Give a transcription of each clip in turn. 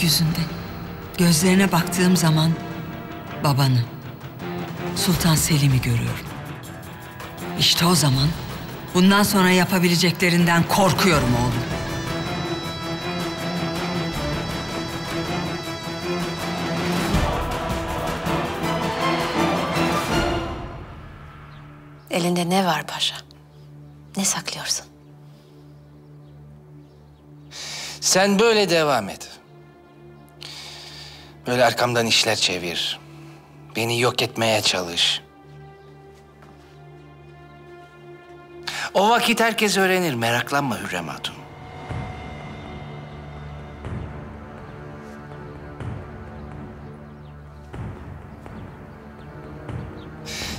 karanlık yüzünde gözlerine baktığım zaman babanı, Sultan Selim'i görüyorum. İşte o zaman bundan sonra yapabileceklerinden korkuyorum oğlum. Elinde ne var paşa? Ne saklıyorsun? Sen böyle devam et. Böyle arkamdan işler çevir. Beni yok etmeye çalış. O vakit herkes öğrenir. Meraklanma Hürrem Hatun.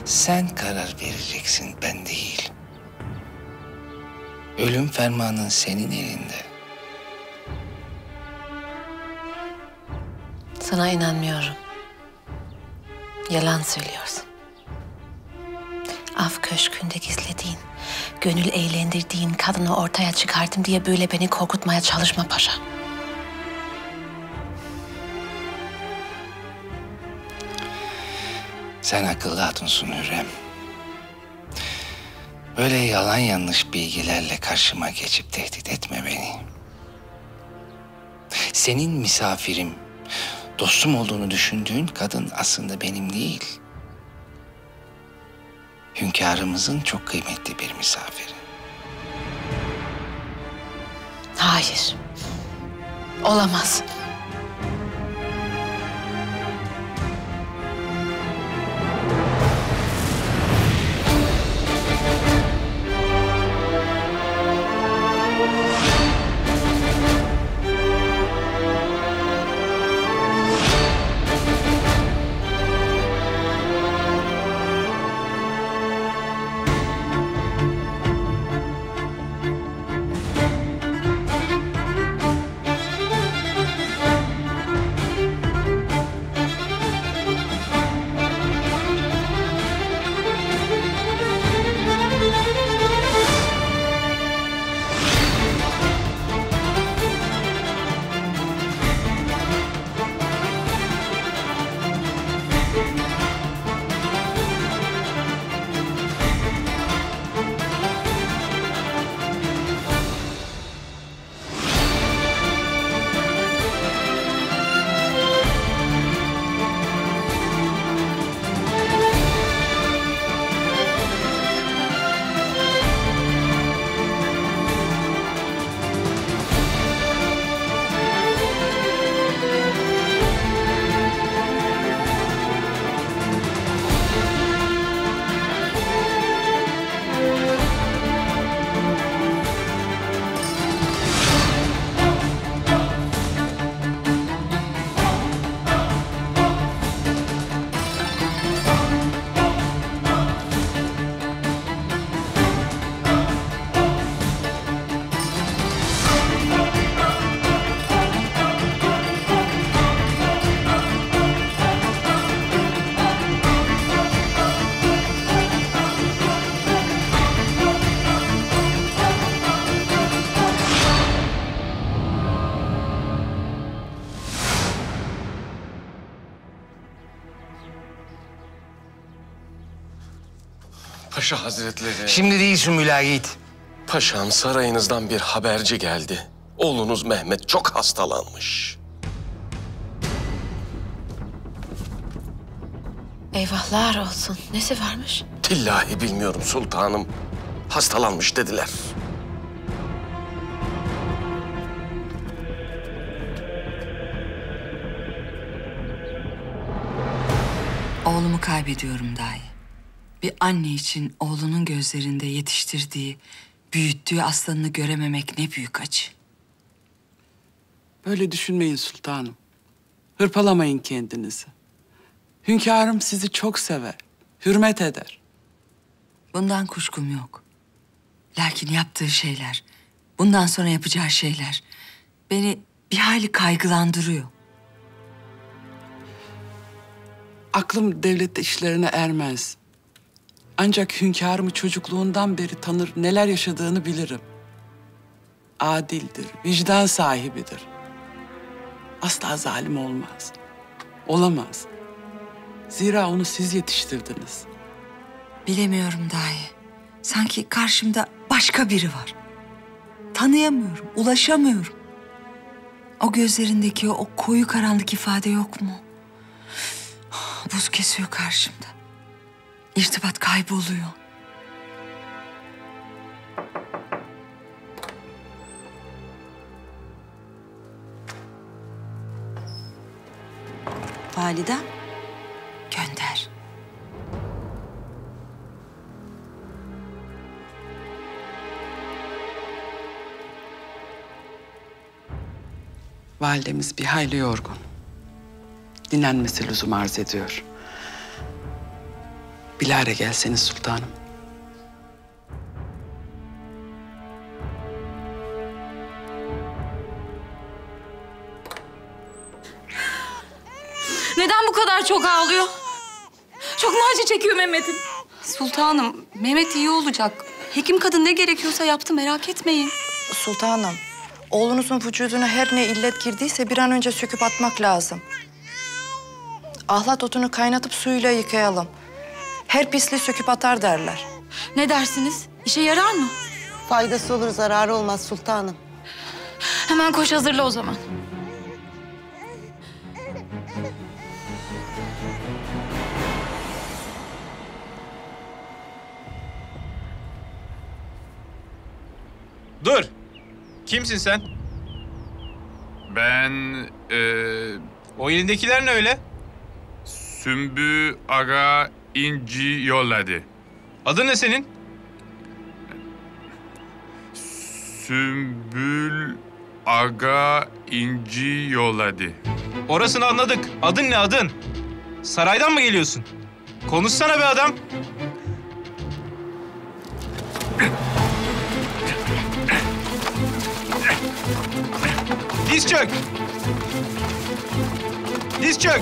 Sen karar vereceksin, ben değil. Ölüm fermanın senin elinde. Sana inanmıyorum. Yalan söylüyorsun. Af köşkünde gizlediğin, gönül eğlendirdiğin kadını ortaya çıkardım diye böyle beni korkutmaya çalışma paşa. Sen akıllı hatunsun Hürrem. Böyle yalan yanlış bilgilerle karşıma geçip tehdit etme beni. Senin misafirim, dostum olduğunu düşündüğün kadın aslında benim değil. Hünkârımızın çok kıymetli bir misafiri. Hayır. Olamaz. Paşa Hazretleri. Şimdi değil Sümbül git. Paşam sarayınızdan bir haberci geldi. Oğlunuz Mehmet çok hastalanmış. Eyvahlar olsun. Nesi varmış? Tillahi bilmiyorum sultanım. Hastalanmış dediler. Oğlumu kaybediyorum dahi. Bir anne için oğlunun gözlerinde yetiştirdiği, büyüttüğü aslanını görememek ne büyük acı. Böyle düşünmeyin sultanım. Hırpalamayın kendinizi. Hünkârım sizi çok sever, hürmet eder. Bundan kuşkum yok. Lakin yaptığı şeyler, bundan sonra yapacağı şeyler beni bir hayli kaygılandırıyor. Aklım devlet işlerine ermez. Ancak hünkârımı çocukluğundan beri tanır, neler yaşadığını bilirim. Adildir, vicdan sahibidir. Asla zalim olmaz. Olamaz. Zira onu siz yetiştirdiniz. Bilemiyorum dahi. Sanki karşımda başka biri var. Tanıyamıyorum, ulaşamıyorum. O gözlerindeki o koyu karanlık ifade yok mu? Buz kesiyor karşımda. İrtibat kayboluyor. Validem, Gönder. Validemiz bir hayli yorgun. Dinlenmesi lüzum arz ediyor. Bilare gelseniz sultanım. Neden bu kadar çok ağlıyor? Çok mu acı çekiyor Mehmet'im? Sultanım, Mehmet iyi olacak. Hekim kadın ne gerekiyorsa yaptı merak etmeyin. sultanım. Oğlunuzun vücuduna her ne illet girdiyse bir an önce söküp atmak lazım. Ahlat otunu kaynatıp suyuyla yıkayalım. Her pisliği söküp atar derler. Ne dersiniz? İşe yarar mı? Faydası olur, zararı olmaz sultanım. Hemen koş hazırla o zaman. Dur. Kimsin sen? Ben eee O elindekiler ne öyle? Sümbü Aga İnci yolladı. Adın ne senin? Sümbül Aga İnci yolladı. Orasını anladık. Adın ne adın? Saraydan mı geliyorsun? Konuşsana be adam. Diz çök. Diz çök.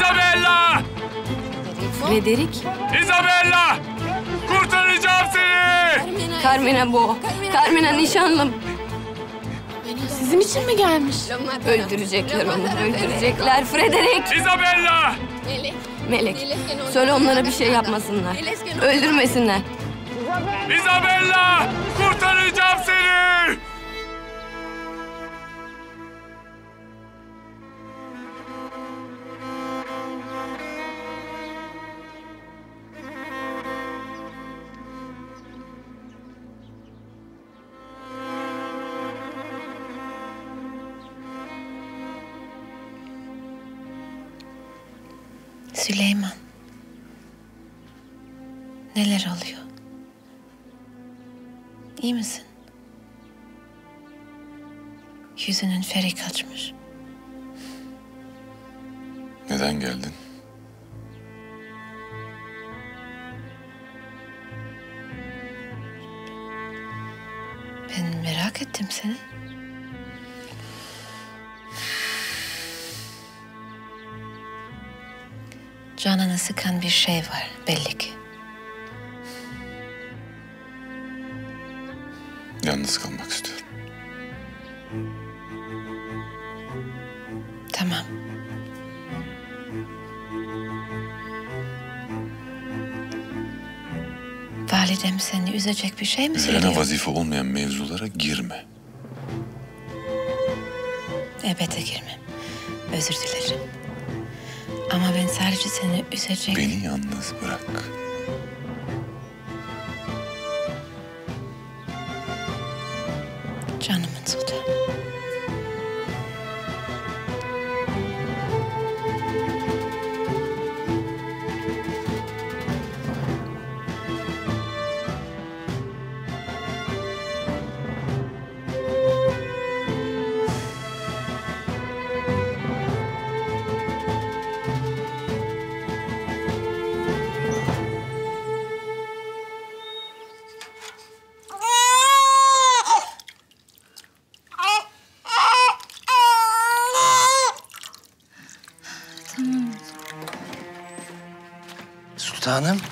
Isabella! Frederick, Isabella! Kurtaracağım seni! Carmina bu. Carmina nişanlım. Sizin için mi gelmiş? Öldürecekler onu, öldürecekler. Frederick! Isabella! Melek, söyle onlara bir şey yapmasınlar. Öldürmesinler. Isabella! Kurtaracağım seni! Süleyman. Neler oluyor? İyi misin? Yüzünün feri kaçmış. Neden geldin? Ben merak ettim seni. Canını sıkan bir şey var belli ki. Yalnız kalmak istiyorum. Tamam. Validem seni üzecek bir şey mi Üzerine söylüyor? vazife olmayan mevzulara girme. Elbette girmem. Özür dilerim. Ama ben sadece seni üzecek... Beni yalnız bırak.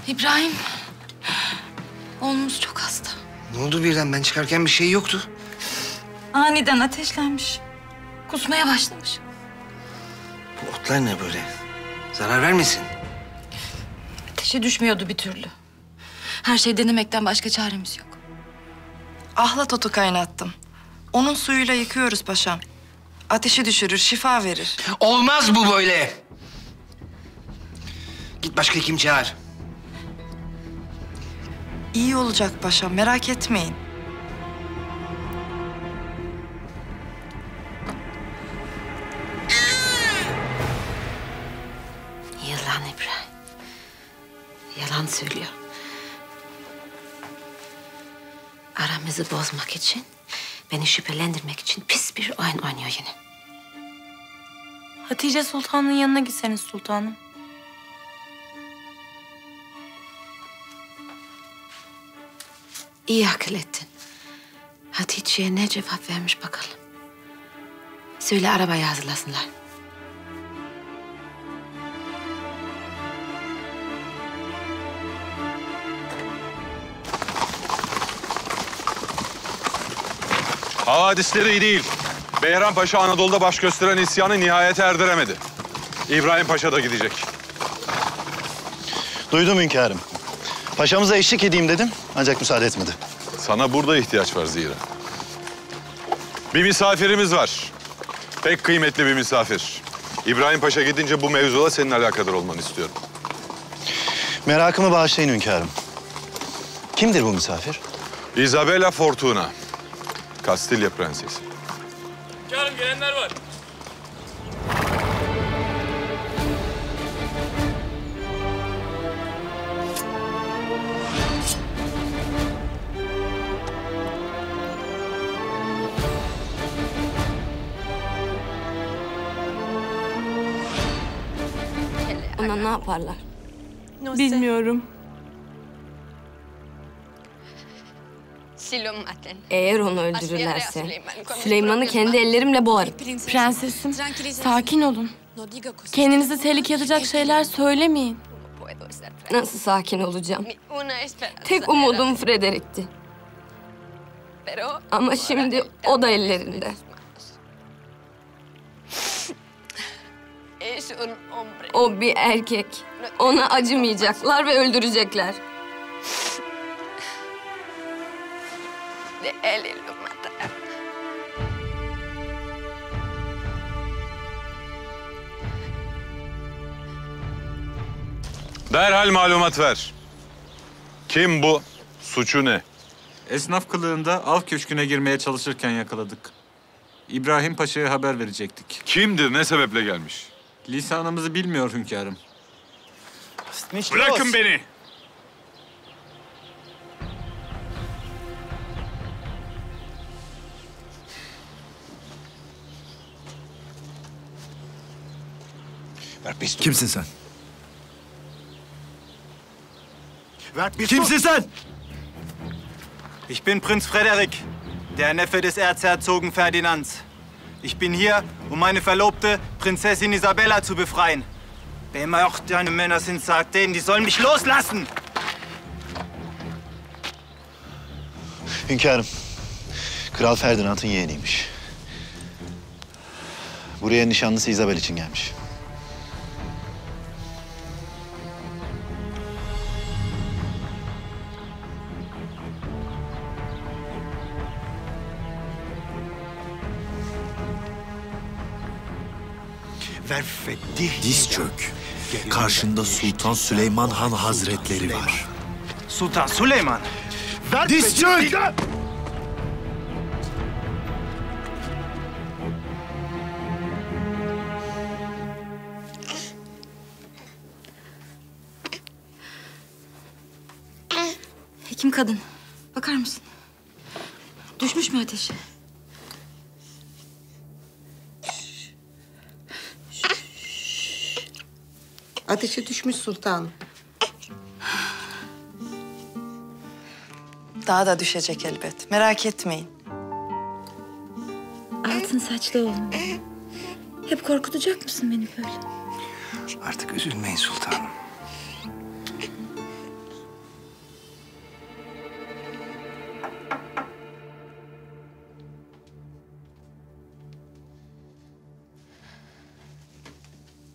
İbrahim. Oğlumuz çok hasta. Ne oldu birden? Ben çıkarken bir şey yoktu. Aniden ateşlenmiş. Kusmaya başlamış. Bu otlar ne böyle? Zarar vermesin. Ateşi düşmüyordu bir türlü. Her şey denemekten başka çaremiz yok. Ahlat otu kaynattım. Onun suyuyla yıkıyoruz paşam. Ateşi düşürür, şifa verir. Olmaz bu böyle. Git başka hekim çağır. İyi olacak paşam, merak etmeyin. Yalan İbrahim. Yalan söylüyor. Aramızı bozmak için, beni şüphelendirmek için pis bir oyun oynuyor yine. Hatice Sultan'ın yanına gitseniz sultanım. İyi akıl ettin. Hatice'ye ne cevap vermiş bakalım. Söyle arabayı hazırlasınlar. Havadisleri iyi değil. Behram Paşa Anadolu'da baş gösteren isyanı nihayete erdiremedi. İbrahim Paşa da gidecek. Duydum hünkârım. Paşamıza eşlik edeyim dedim ancak müsaade etmedi. Sana burada ihtiyaç var zira. Bir misafirimiz var. Pek kıymetli bir misafir. İbrahim Paşa gidince bu mevzula senin alakadar olmanı istiyorum. Merakımı bağışlayın hünkârım. Kimdir bu misafir? Isabella Fortuna. Kastilya Prensesi. Hünkârım gelenler var. Ona ne yaparlar? Bilmiyorum. Eğer onu öldürürlerse Süleyman'ı kendi ellerimle boğarım. Prensesim, sakin olun. Kendinizi tehlikeye atacak şeyler söylemeyin. Nasıl sakin olacağım? Tek umudum Frederick'ti. Ama şimdi o da ellerinde. O bir erkek. Ona acımayacaklar ve öldürecekler. Derhal malumat ver. Kim bu? Suçu ne? Esnaf kılığında av köşküne girmeye çalışırken yakaladık. İbrahim Paşa'ya haber verecektik. Kimdir, ne sebeple gelmiş? Lisanımızı bilmiyor hünkârım. Bırakın beni. Kimsin sen? Kimsin sen? Ich bin Prinz Frederik, der Neffe des Erzherzogen Ferdinand. Ich bin hier, um meine Verlobte, Prinzessin Isabella, zu befreien. Immer auch deine Männer sind, sagt denen, die sollen mich loslassen! Hünkârım, Kral Ferdinand'ın yeğeniymiş. Buraya nişanlısı Isabel için gelmiş. Diz çök. Karşında Sultan Süleyman Han Hazretleri var. Sultan Süleyman! Diz çök! Hekim kadın. Bakar mısın? Düşmüş mü ateşi? Ateşe düşmüş sultanım. Daha da düşecek elbet. Merak etmeyin. Altın saçlı oğlum. Hep korkutacak mısın beni böyle? Artık üzülmeyin sultanım.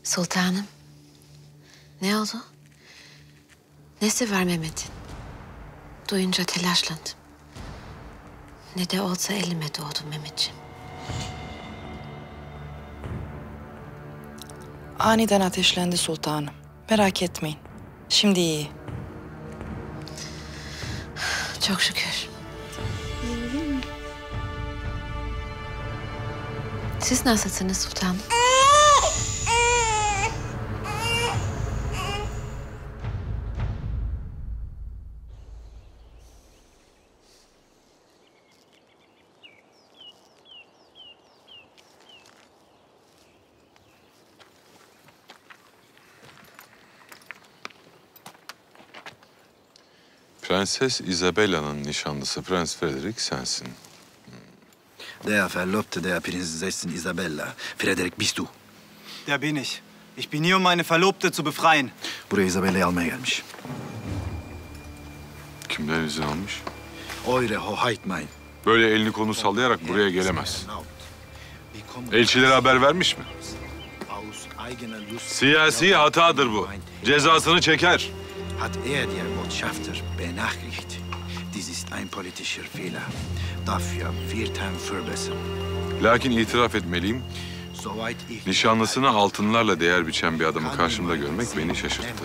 Sultanım. Ne oldu? Nesi var Mehmet'in? Duyunca telaşlandım. Ne de olsa elime doğdu Mehmetciğim. Aniden ateşlendi sultanım. Merak etmeyin. Şimdi iyi. Çok şükür. Siz nasılsınız sultanım? Prenses Isabella'nın nişanlısı Prens Frederick sensin. Der Verlobte der Prinzessin Isabella. Frederik bist du. Der bin ich. Ich bin hier, um meine Verlobte zu befreien. Buraya Isabella'yı almaya gelmiş. Kimden izin almış? Eure Hoheit mein. Böyle elini kolunu sallayarak buraya gelemez. Elçilere haber vermiş mi? Siyasi hatadır bu. Cezasını çeker. hat er Botschafter benachrichtigt. Dies ist ein politischer Fehler. Dafür wird er verbessern. Lakin itiraf etmeliyim, Soweit ich nişanlısına altınlarla değer biçen bir adamı karşımda görmek beni şaşırttı.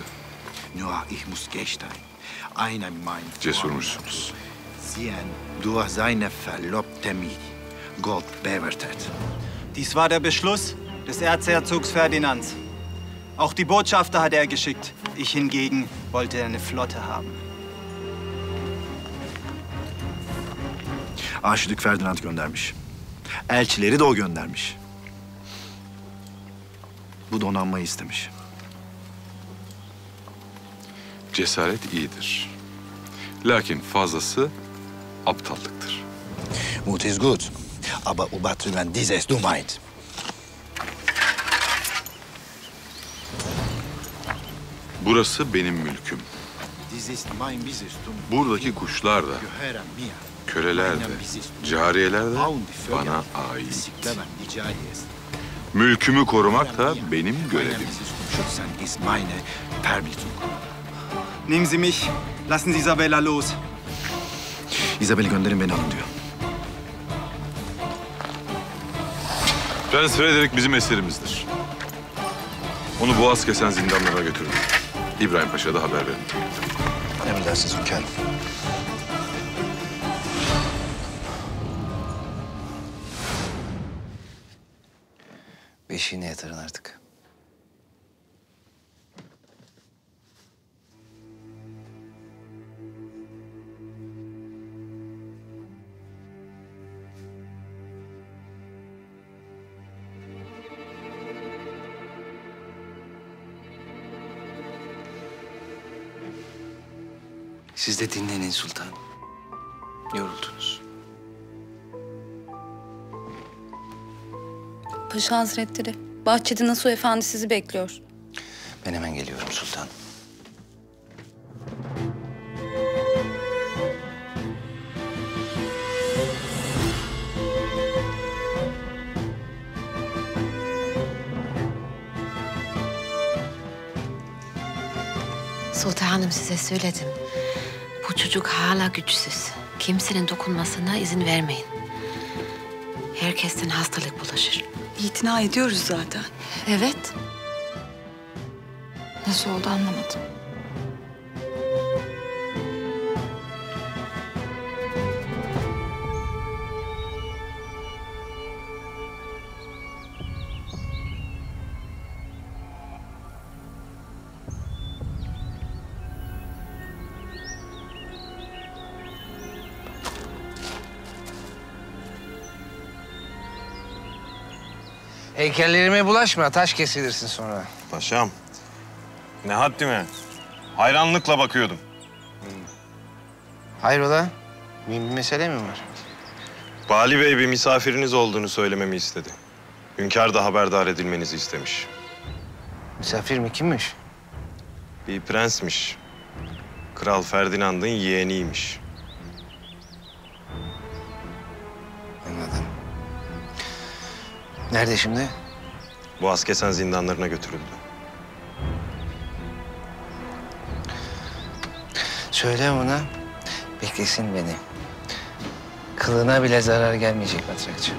Cesurmuşsunuz. Sehen durch seine Verlobte mich Gott bewertet. Dies war der Beschluss des Erzherzogs Ferdinand. Auch die Botschafter hat er geschickt. Ich hingegen wollte eine Flotte haben. Arşidük Ferdinand göndermiş. Elçileri de o göndermiş. Bu donanmayı istemiş. Cesaret iyidir. Lakin fazlası aptallıktır. Mut ist gut, aber übertrieben dieses Dummheit. Burası benim mülküm. Buradaki kuşlar da, köleler de, cariyeler de bana ait. Mülkümü korumak da benim görevim. Nehmen Sie mich, lassen Sie Isabella los. Isabel'i gönderin beni alın diyor. Prens Frederick bizim eserimizdir. Onu boğaz kesen zindanlara götürün. İbrahim Paşa'ya da haber verin. Emredersiniz hünkârım. Beşiğine yatırın artık. Siz de dinlenin sultanım. Yoruldunuz. Paşa Hazretleri, bahçede Nasuh Efendi sizi bekliyor. Ben hemen geliyorum sultan. Sultanım size söyledim. Çocuk hala güçsüz. Kimsenin dokunmasına izin vermeyin. Herkesten hastalık bulaşır. İtina ediyoruz zaten. Evet. Nasıl oldu anlamadım. Heykellerime bulaşma, taş kesilirsin sonra. Paşam, ne haddime. Hayranlıkla bakıyordum. Hayrola? Bir, bir mesele mi var? Bali Bey bir misafiriniz olduğunu söylememi istedi. Hünkâr da haberdar edilmenizi istemiş. Misafir mi? Kimmiş? Bir prensmiş. Kral Ferdinand'ın yeğeniymiş. Nerede şimdi? Boğaz kesen zindanlarına götürüldü. Söyle ona, beklesin beni. Kılına bile zarar gelmeyecek Batrakçı.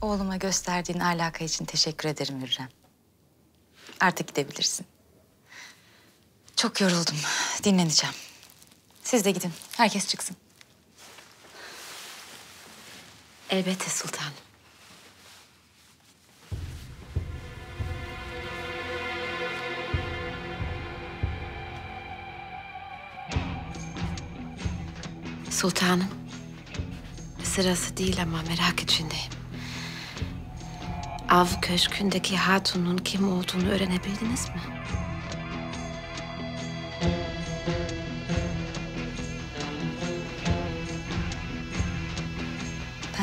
Oğluma gösterdiğin alaka için teşekkür ederim Hürrem. Artık gidebilirsin. Çok yoruldum. Dinleneceğim. Siz de gidin. Herkes çıksın. Elbette sultanım. Sultanım. Sırası değil ama merak içindeyim. Av köşkündeki hatunun kim olduğunu öğrenebildiniz mi?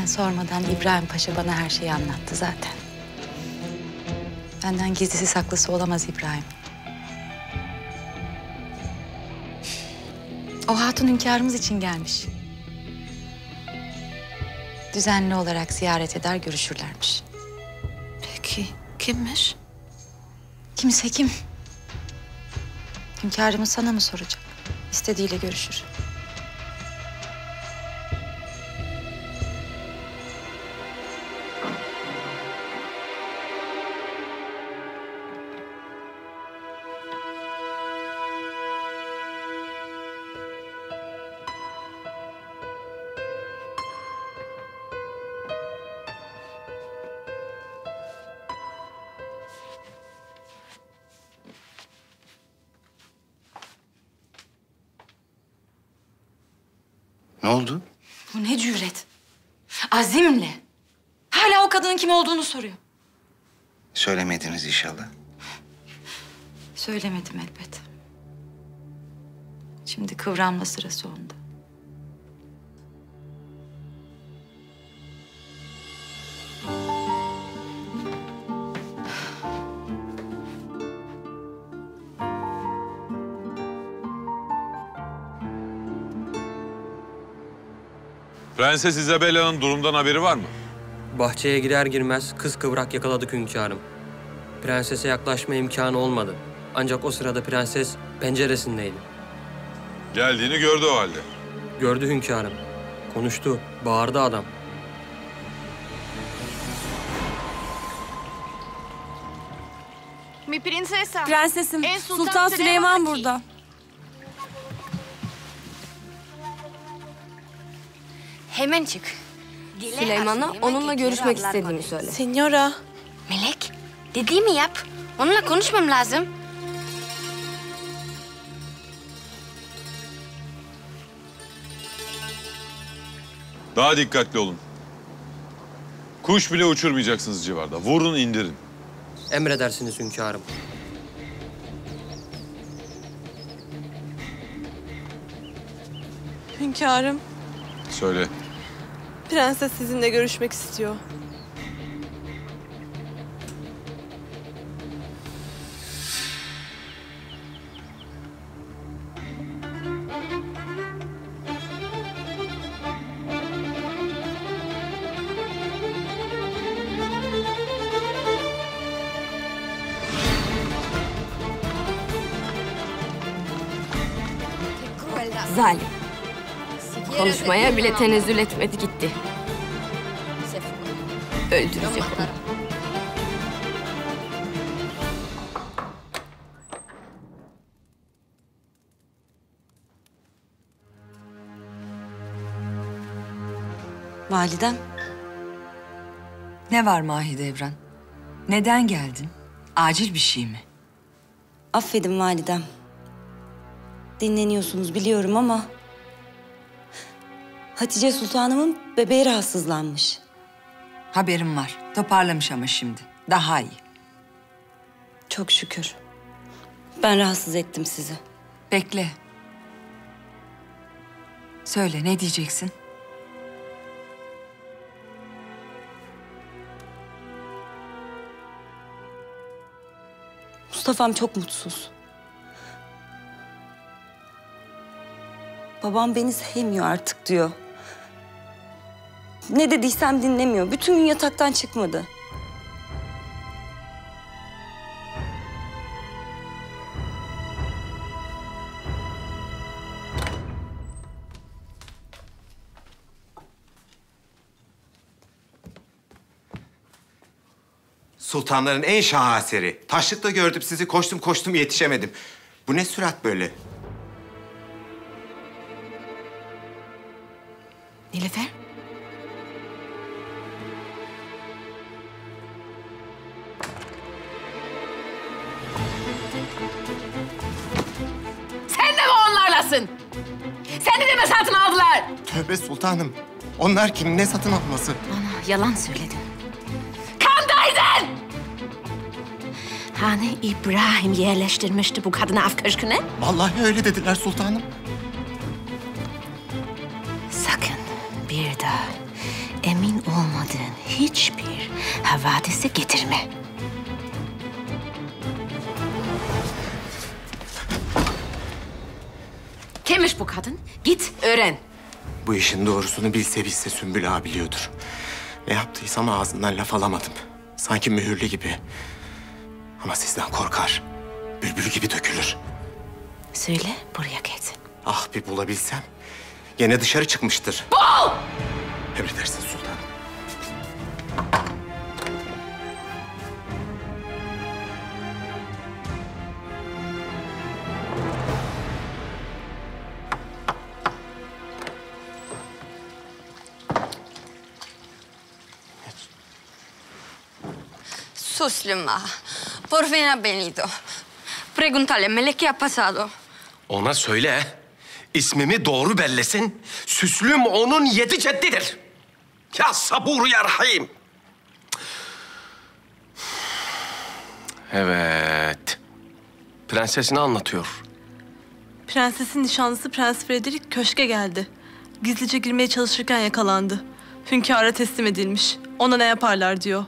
Ben sormadan İbrahim Paşa bana her şeyi anlattı zaten. Benden gizlisi saklısı olamaz İbrahim. O hatun hünkârımız için gelmiş. Düzenli olarak ziyaret eder, görüşürlermiş. Peki kimmiş? Kimse kim? Hünkârımız sana mı soracak? İstediğiyle görüşür. Ne oldu? Bu ne cüret? Azimle. Hala o kadının kim olduğunu soruyor. Söylemediniz inşallah. Söylemedim elbet. Şimdi kıvranma sırası onda. Prenses Isabella'nın durumdan haberi var mı? Bahçeye girer girmez kız kıvrak yakaladık hünkârım. Prensese yaklaşma imkanı olmadı. Ancak o sırada prenses penceresindeydi. Geldiğini gördü o halde. Gördü hünkârım. Konuştu. Bağırdı adam. Mi prinsesa. Prensesim. Sultan, Süleyman, burada. Hemen çık. Süleyman'a onunla görüşmek istediğimi söyle. Senyora. Melek, dediğimi yap. Onunla konuşmam lazım. Daha dikkatli olun. Kuş bile uçurmayacaksınız civarda. Vurun indirin. Emredersiniz hünkârım. Hünkârım, Söyle. Prenses sizinle görüşmek istiyor. Konuşmaya bile tenezzül etmedi gitti. Öldürecek onu. Validem. Ne var Mahidevran? Neden geldin? Acil bir şey mi? Affedin validem. Dinleniyorsunuz biliyorum ama... Hatice Sultanımın bebeği rahatsızlanmış. Haberim var. Toparlamış ama şimdi. Daha iyi. Çok şükür. Ben rahatsız ettim sizi. Bekle. Söyle ne diyeceksin? Mustafa'm çok mutsuz. Babam beni sevmiyor artık diyor. Ne dediysem dinlemiyor. Bütün gün yataktan çıkmadı. Sultanların en şaheseri. Taşlıkta gördüm sizi, koştum koştum yetişemedim. Bu ne sürat böyle? Nilüfer? Sultanım. Onlar kim? Ne satın alması? Yalan söyledin. Kandaydın! Hani İbrahim yerleştirmişti bu kadını av köşküne? Vallahi öyle dediler sultanım. Sakın bir daha emin olmadığın hiçbir havadise getirme. Kimmiş bu kadın? Git öğren. Bu işin doğrusunu bilse bilse Sümbül ağa biliyordur. Ne yaptıysam ağzından laf alamadım. Sanki mühürlü gibi. Ama sizden korkar. Bülbül gibi dökülür. Söyle buraya gelsin. Ah bir bulabilsem. Gene dışarı çıkmıştır. Bul! Emredersin sultanım. Suslima, por fin ha venido. Pregúntale, Melek, ¿qué ha pasado? Ona söyle. ismimi doğru bellesin. Süslüm onun yedi ceddidir. Ya sabur ya rahim. Evet. Prensesini anlatıyor. Prensesin nişanlısı Prens Frederick köşke geldi. Gizlice girmeye çalışırken yakalandı. Hünkâra teslim edilmiş. Ona ne yaparlar diyor.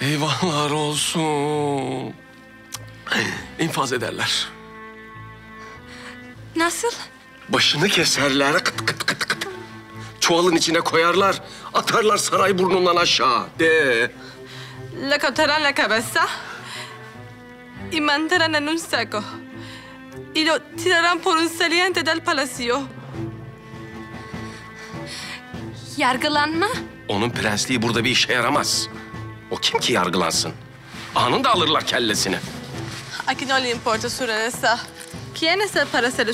Eyvahlar olsun. İnfaz ederler. Nasıl? Başını keserler kıt kıt kıt kıt. Çuvalın içine koyarlar, atarlar saray burnundan aşağı. De. La captarán la cabeza y mandarán en un saco. Y lo tirarán por un saliente del palacio. Yargılanma? Onun prensliği burada bir işe yaramaz. O kim ki yargılansın? Anında alırlar kellesini. Aquí no le importa su realeza. ¿Quién es el para ser?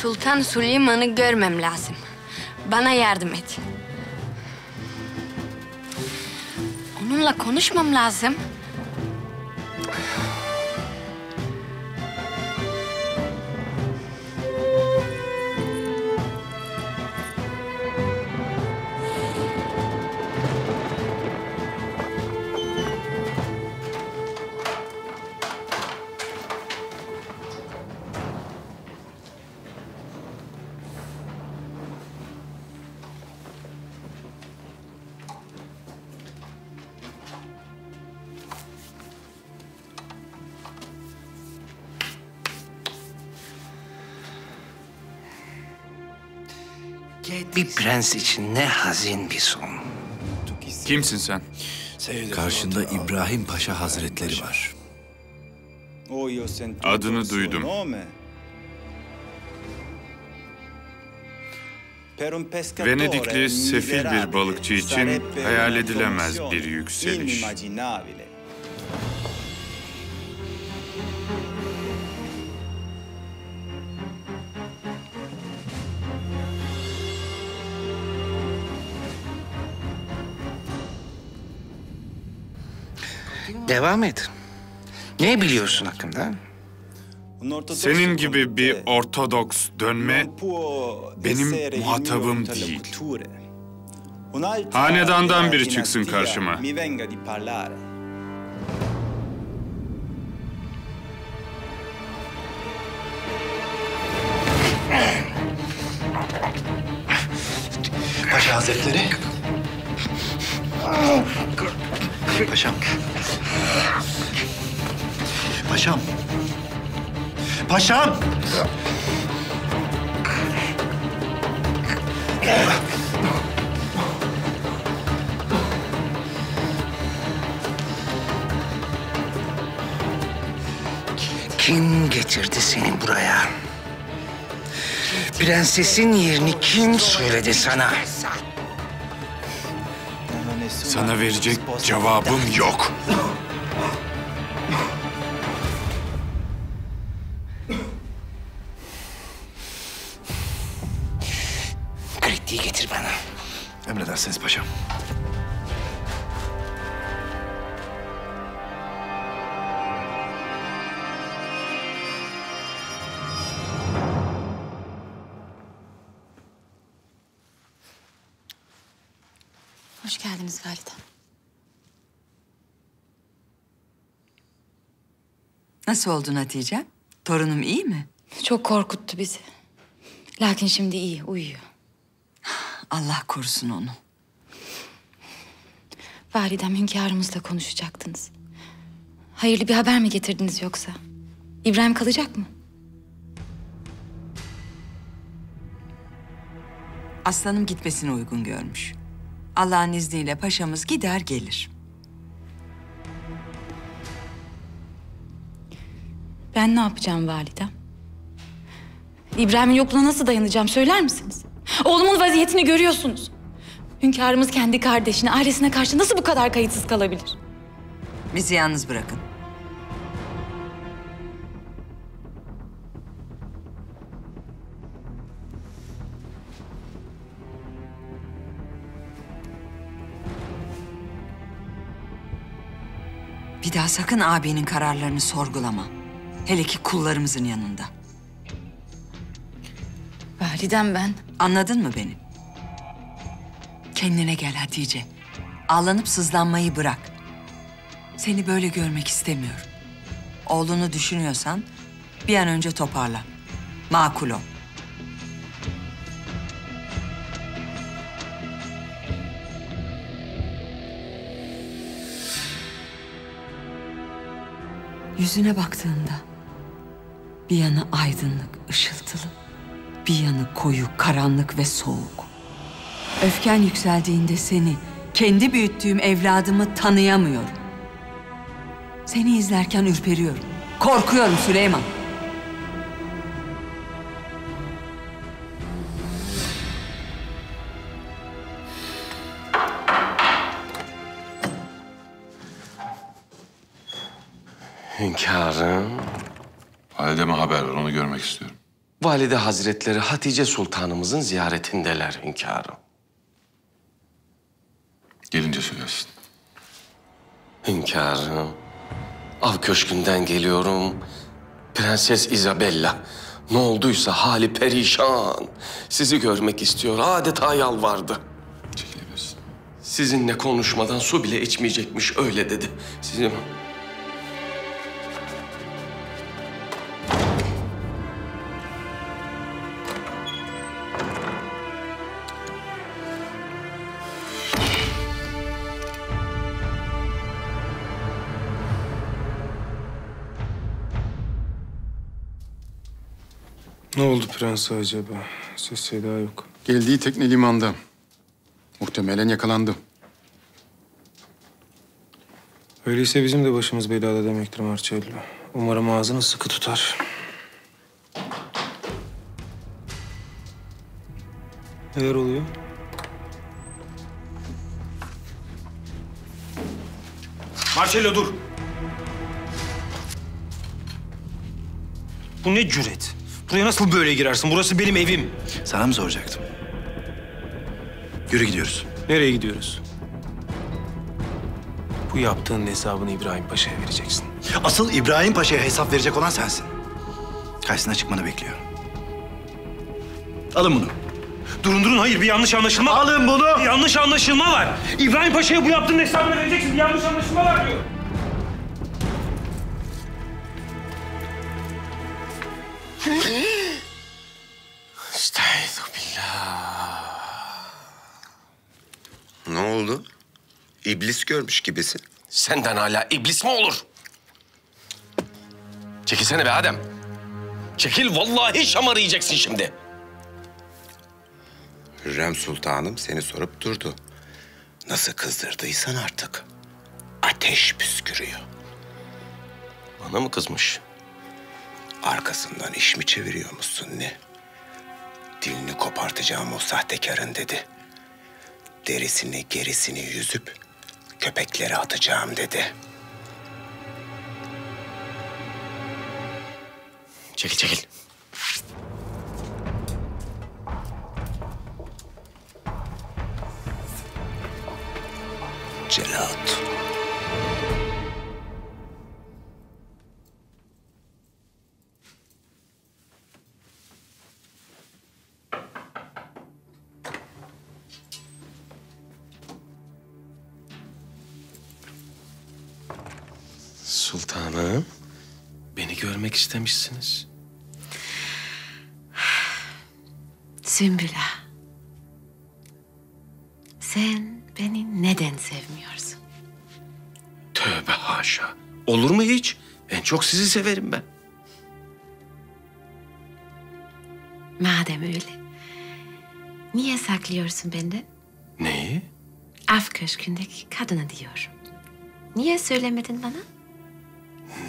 Sultan Süleyman'ı görmem lazım. Bana yardım et. Onunla konuşmam lazım. Bir prens için ne hazin bir son. Kimsin sen? Karşında İbrahim Paşa Hazretleri var. Adını duydum. Venedikli sefil bir balıkçı için hayal edilemez bir yükseliş. Devam et. Ne biliyorsun hakkında? Senin gibi bir ortodoks dönme benim muhatabım değil. Hanedandan biri çıksın karşıma. Paşam. Kim getirdi seni buraya? Prensesin yerini kim söyledi sana? Sana verecek cevabım yok. Nasıl oldun Hatice? Torunum iyi mi? Çok korkuttu bizi. Lakin şimdi iyi, uyuyor. Allah korusun onu. Validem hünkârımızla konuşacaktınız. Hayırlı bir haber mi getirdiniz yoksa? İbrahim kalacak mı? Aslanım gitmesini uygun görmüş. Allah'ın izniyle paşamız gider gelir. Ben ne yapacağım validem? İbrahim'in yokluğuna nasıl dayanacağım söyler misiniz? Oğlumun vaziyetini görüyorsunuz. Hünkârımız kendi kardeşine, ailesine karşı nasıl bu kadar kayıtsız kalabilir? Bizi yalnız bırakın. Bir daha sakın abinin kararlarını sorgulama. Hele ki kullarımızın yanında. Validem ben. Anladın mı beni? Kendine gel Hatice. Ağlanıp sızlanmayı bırak. Seni böyle görmek istemiyorum. Oğlunu düşünüyorsan bir an önce toparla. Makul ol. Yüzüne baktığımda bir yanı aydınlık, ışıltılı, bir yanı koyu, karanlık ve soğuk. Öfken yükseldiğinde seni, kendi büyüttüğüm evladımı tanıyamıyorum. Seni izlerken ürperiyorum. Korkuyorum Süleyman. Hünkârım. Valideme haber ver, onu görmek istiyorum. Valide Hazretleri Hatice Sultanımızın ziyaretindeler hünkârım. Gelince söylesin. Hünkârım. Av köşkünden geliyorum. Prenses Isabella. Ne olduysa hali perişan. Sizi görmek istiyor. Adeta yalvardı. Sizinle konuşmadan su bile içmeyecekmiş öyle dedi. Sizin Prense acaba? Ses seda yok. Geldiği tekne limanda. Muhtemelen yakalandı. Öyleyse bizim de başımız belada demektir Marcello. Umarım ağzını sıkı tutar. Neler oluyor? Marcello dur. Bu ne cüret? Buraya nasıl böyle girersin? Burası benim evim. Sana mı soracaktım? Yürü gidiyoruz. Nereye gidiyoruz? Bu yaptığın hesabını İbrahim Paşa'ya vereceksin. Asıl İbrahim Paşa'ya hesap verecek olan sensin. Karşısına çıkmanı bekliyor. Alın bunu. Durun durun hayır bir yanlış anlaşılma. Alın bunu. Bir yanlış anlaşılma var. İbrahim Paşa'ya bu yaptığın hesabını vereceksin. Bir yanlış anlaşılma var diyor. Ne oldu? İblis görmüş gibisin. Senden hala iblis mi olur? Çekilsene be Adem. Çekil vallahi şamarı yiyeceksin şimdi. Hürrem Sultanım seni sorup durdu. Nasıl kızdırdıysan artık. Ateş püskürüyor. Bana mı kızmış? Arkasından iş mi çeviriyormuşsun ne? Dilini kopartacağım o sahtekarın dedi. Derisini gerisini yüzüp köpekleri atacağım dedi. Çekil çekil. Celat. Görmek istemişsiniz. Sümbüla. Sen beni neden sevmiyorsun? Tövbe haşa. Olur mu hiç? En çok sizi severim ben. Madem öyle. Niye saklıyorsun benden? Neyi? Af köşkündeki kadını diyorum. Niye söylemedin bana?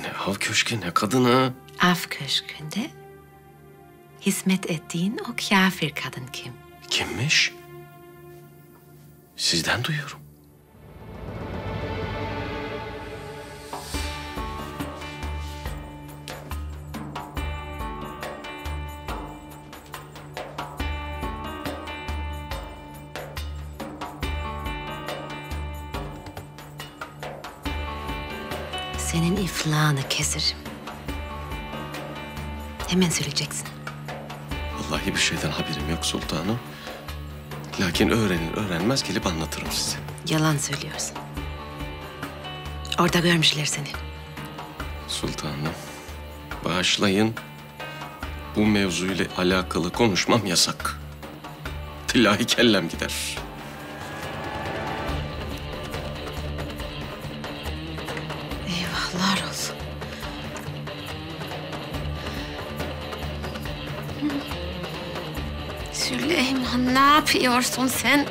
Ne av köşkü ne kadını. Af köşkünde hizmet ettiğin o kafir kadın kim? Kimmiş? Sizden duyuyorum. İflahını keserim. Hemen söyleyeceksin. Vallahi bir şeyden haberim yok sultanım. Lakin öğrenir öğrenmez gelip anlatırım size. Yalan söylüyorsun. Orada görmüşler seni. Sultanım, bağışlayın. Bu mevzuyla alakalı konuşmam yasak. Tilahi kellem gider. Yapıyorsun sen?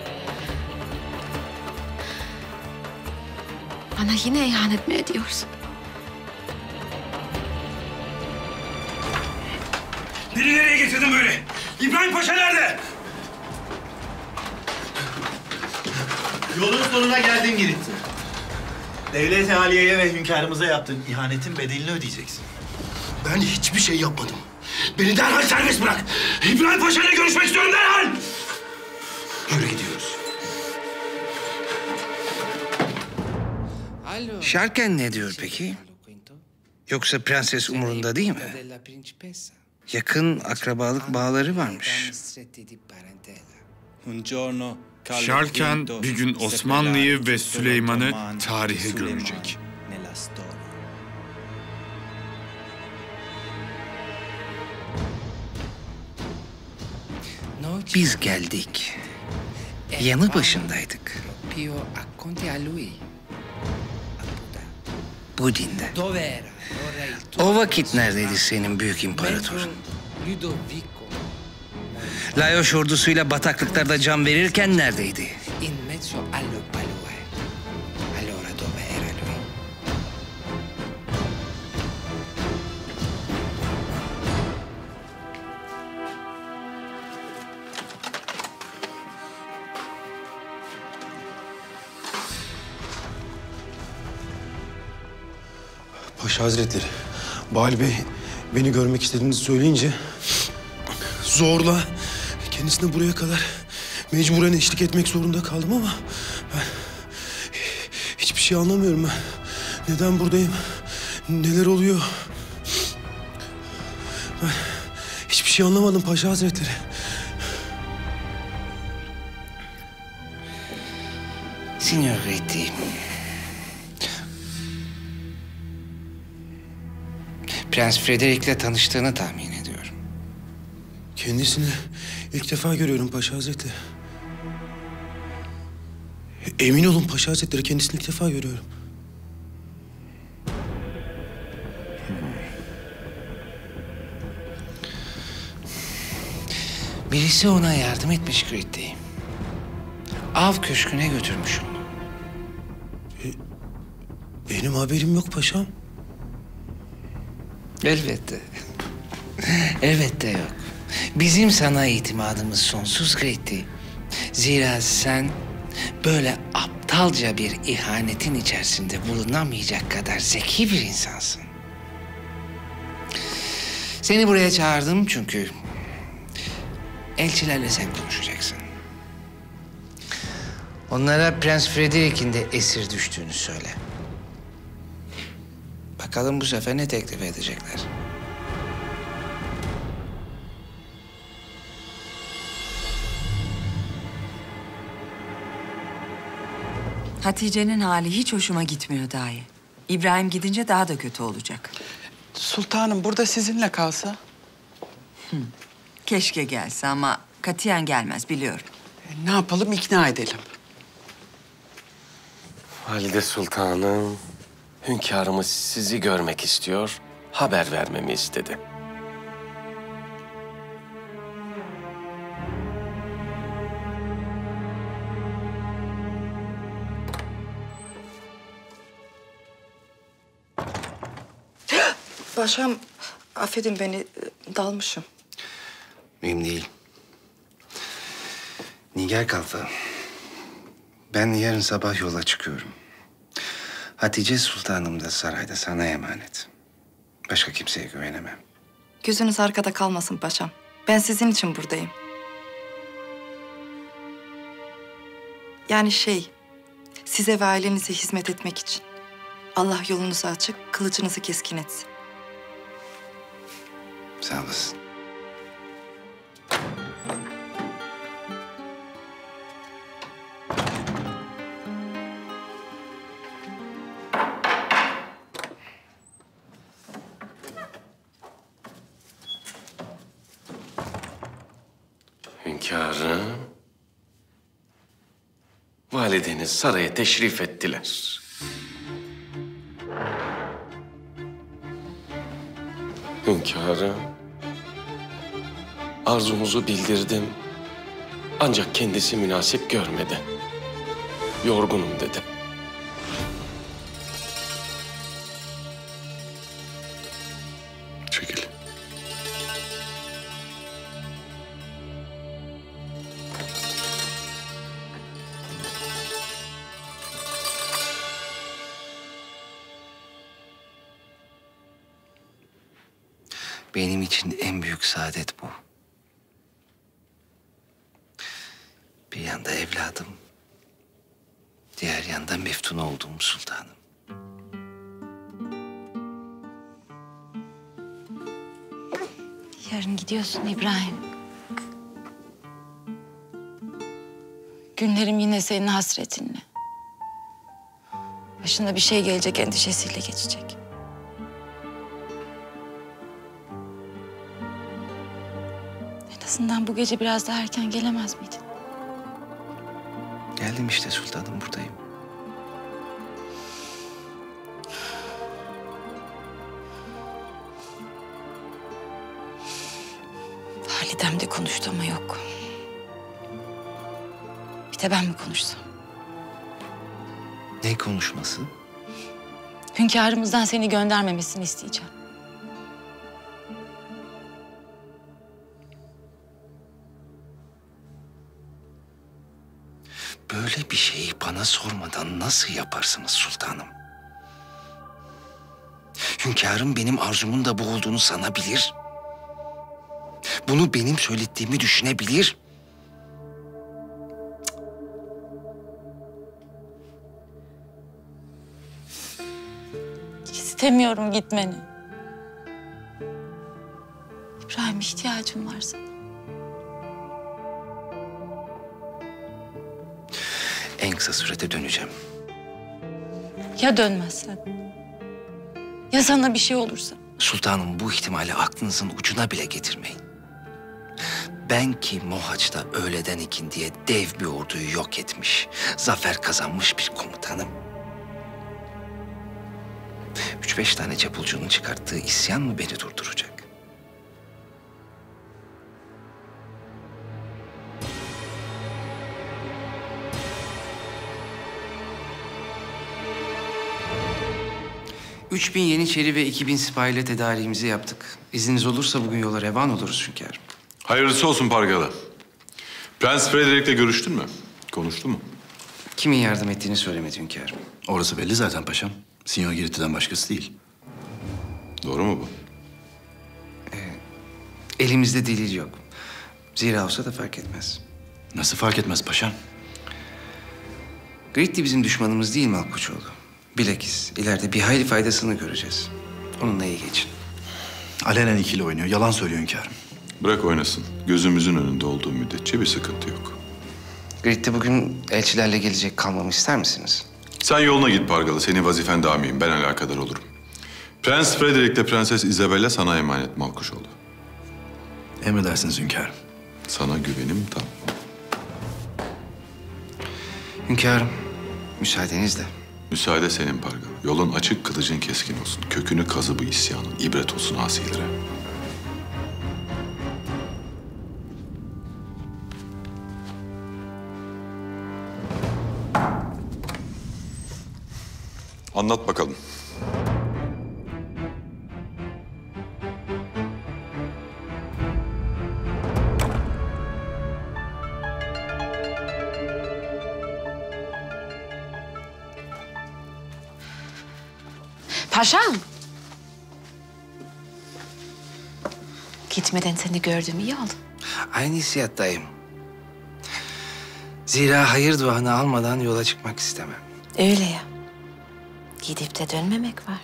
Bana yine ihanet mi ediyorsun? Beni nereye getirdin böyle? İbrahim Paşa nerede? Yolun sonuna geldin Girit. Devlet-i Aliye'ye ve hünkârımıza yaptığın ihanetin bedelini ödeyeceksin. Ben hiçbir şey yapmadım. Beni derhal serbest bırak. İbrahim Paşa ile görüşmek istiyorum derhal. Şarken ne diyor peki? Yoksa prenses umurunda değil mi? Yakın akrabalık bağları varmış. Şarken bir gün Osmanlı'yı ve Süleyman'ı tarihe gömecek. Biz geldik. Yanı başındaydık. Budin'de. O vakit neredeydi senin büyük imparatorun? Laios ordusuyla bataklıklarda can verirken neredeydi? Hazretleri, Bali Bey beni görmek istediğinizi söyleyince zorla kendisine buraya kadar mecburen eşlik etmek zorunda kaldım ama ben hiçbir şey anlamıyorum ben. Neden buradayım? Neler oluyor? Ben hiçbir şey anlamadım Paşa Hazretleri. Signor Ritti. Prens Frederick'le tanıştığını tahmin ediyorum. Kendisini ilk defa görüyorum Paşa Hazretleri. Emin olun Paşa Hazretleri kendisini ilk defa görüyorum. Birisi ona yardım etmiş Gritti. Av köşküne götürmüş onu. Benim haberim yok paşam. Elbette. Elbette yok. Bizim sana itimadımız sonsuz Gritti. Zira sen böyle aptal aptalca bir ihanetin içerisinde bulunamayacak kadar zeki bir insansın. Seni buraya çağırdım çünkü elçilerle sen konuşacaksın. Onlara Prens Frederick'in de esir düştüğünü söyle. Bakalım bu sefer ne teklif edecekler. Hatice'nin hali hiç hoşuma gitmiyor dahi. İbrahim gidince daha da kötü olacak. Sultanım burada sizinle kalsa. Keşke gelse ama katiyen gelmez biliyorum. Ne yapalım ikna edelim. Valide Sultanım, hünkârımız sizi görmek istiyor, haber vermemi istedi. Paşam, affedin beni, dalmışım. Mühim değil. Nigar Kalfa. Ben yarın sabah yola çıkıyorum. Hatice Sultanım da sarayda sana emanet. Başka kimseye güvenemem. Gözünüz arkada kalmasın paşam. Ben sizin için buradayım. Yani şey, size ve ailenize hizmet etmek için. Allah yolunuzu açık, kılıcınızı keskin etsin. Sağ olasın. Valideniz saraya teşrif ettiler. Hünkârım, arzumuzu bildirdim. Ancak kendisi münasip görmedi. Yorgunum dedi. Senin hasretinle. Başına bir şey gelecek endişesiyle geçecek. En azından bu gece biraz daha erken gelemez miydin? Geldim işte sultanım buradayım. Bir de ben mi konuşsam? Ne konuşması? Hünkârımızdan seni göndermemesini isteyeceğim. Böyle bir şeyi bana sormadan nasıl yaparsınız sultanım? Hünkârım benim arzumun da bu olduğunu sanabilir. Bunu benim söylediğimi düşünebilir. İstemiyorum gitmeni. İbrahim ihtiyacım var sana. En kısa sürede döneceğim. Ya dönmezsen? Ya sana bir şey olursa? Sultanım bu ihtimali aklınızın ucuna bile getirmeyin. Ben ki Mohaç'ta öğleden ikindiye dev bir orduyu yok etmiş, zafer kazanmış bir komutanım. Üç beş tane çapulcunun çıkarttığı isyan mı beni durduracak? Üç bin Yeniçeri ve iki bin sipahiyle tedariğimizi yaptık. İzniniz olursa bugün yola revan oluruz hünkârım. Hayırlısı olsun Pargalı. Prens Frederick'le görüştün mü? Konuştu mu? Kimin yardım ettiğini söylemedi hünkârım. Orası belli zaten paşam. Sinyor Giritti'den başkası değil. Doğru mu bu? Elimizde delil yok. Zira olsa da fark etmez. Nasıl fark etmez paşam? Gritti bizim düşmanımız değil Malkoçoğlu. Bilakis ileride bir hayli faydasını göreceğiz. Onunla iyi geçin. Alenen ikili oynuyor. Yalan söylüyor hünkârım. Bırak oynasın. Gözümüzün önünde olduğu müddetçe bir sıkıntı yok. Gritti bugün elçilerle gelecek kalmamı ister misiniz? Sen yoluna git Pargalı. Senin vazifen daha mühim. Ben alakadar olurum. Prens Frederick ile Prenses Isabella sana emanet Malkuşoğlu. Emredersiniz hünkârım. Sana güvenim tam. Hünkârım, müsaadenizle. Müsaade senin Pargalı. Yolun açık, kılıcın keskin olsun. Kökünü kazı bu isyanın. ibret olsun asilere. Anlat bakalım. Paşam. Gitmeden seni gördüm iyi oldu. Aynı hissiyattayım. Zira hayır duanı almadan yola çıkmak istemem. Öyle ya. Gidip de dönmemek var.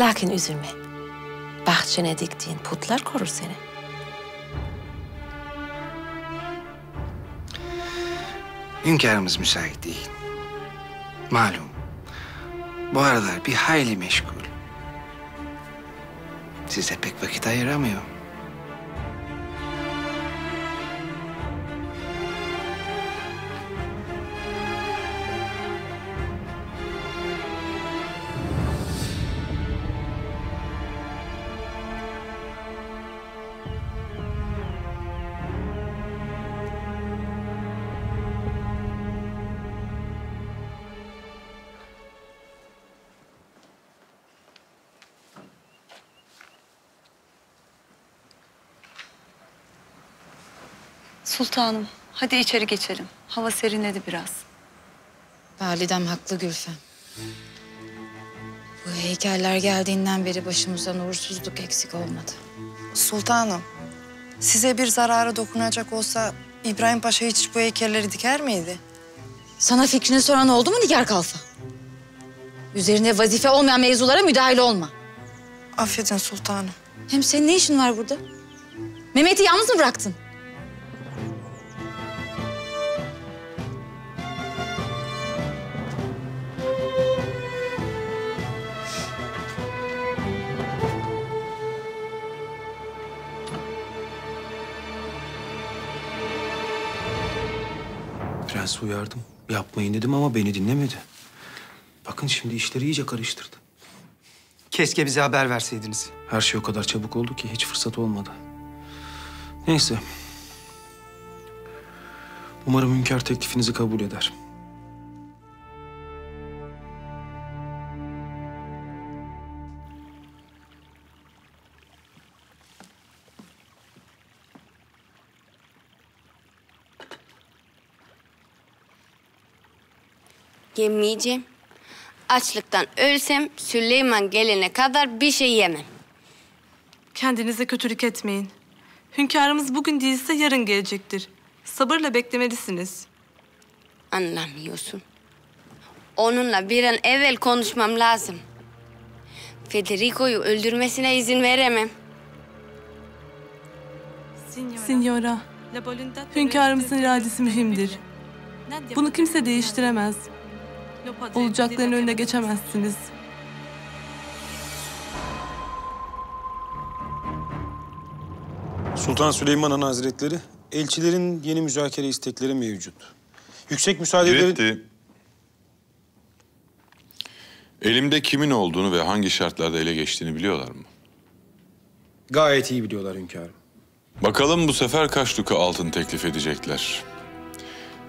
Lakin üzülme. Bahçene diktiğin putlar korur seni. Hünkârımız müsait değil. Malum. Bu aralar bir hayli meşgul. Size pek vakit ayıramıyor. Sultanım, hadi içeri geçelim. Hava serinledi biraz. Validem haklı Gülfem. Bu heykeller geldiğinden beri başımızdan uğursuzluk eksik olmadı. Sultanım, size bir zararı dokunacak olsa İbrahim Paşa hiç bu heykelleri diker miydi? Sana fikrini soran oldu mu Nigar Kalfa? Üzerinde vazife olmayan mevzulara müdahil olma. Affedin sultanım. Hem senin ne işin var burada? Mehmet'i yalnız mı bıraktın? Prens uyardım. Yapmayın dedim ama beni dinlemedi. Bakın şimdi işleri iyice karıştırdı. Keşke bize haber verseydiniz. Her şey o kadar çabuk oldu ki hiç fırsat olmadı. Neyse. Umarım hünkâr teklifinizi kabul eder. Yemeyeceğim. Açlıktan ölsem Süleyman gelene kadar bir şey yemem. Kendinize kötülük etmeyin. Hünkârımız bugün değilse yarın gelecektir. Sabırla beklemelisiniz. Anlamıyorsun. Onunla bir an evvel konuşmam lazım. Federico'yu öldürmesine izin veremem. Signora, hünkârımızın iradesi mühimdir. Bunu kimse değiştiremez. Olacakların önüne geçemezsiniz. Sultan Süleyman Han Hazretleri, elçilerin yeni müzakere istekleri mevcut. Yüksek müsaadeleri... Giretti. Elimde kimin olduğunu ve hangi şartlarda ele geçtiğini biliyorlar mı? Gayet iyi biliyorlar hünkârım. Bakalım bu sefer kaç duka altın teklif edecekler.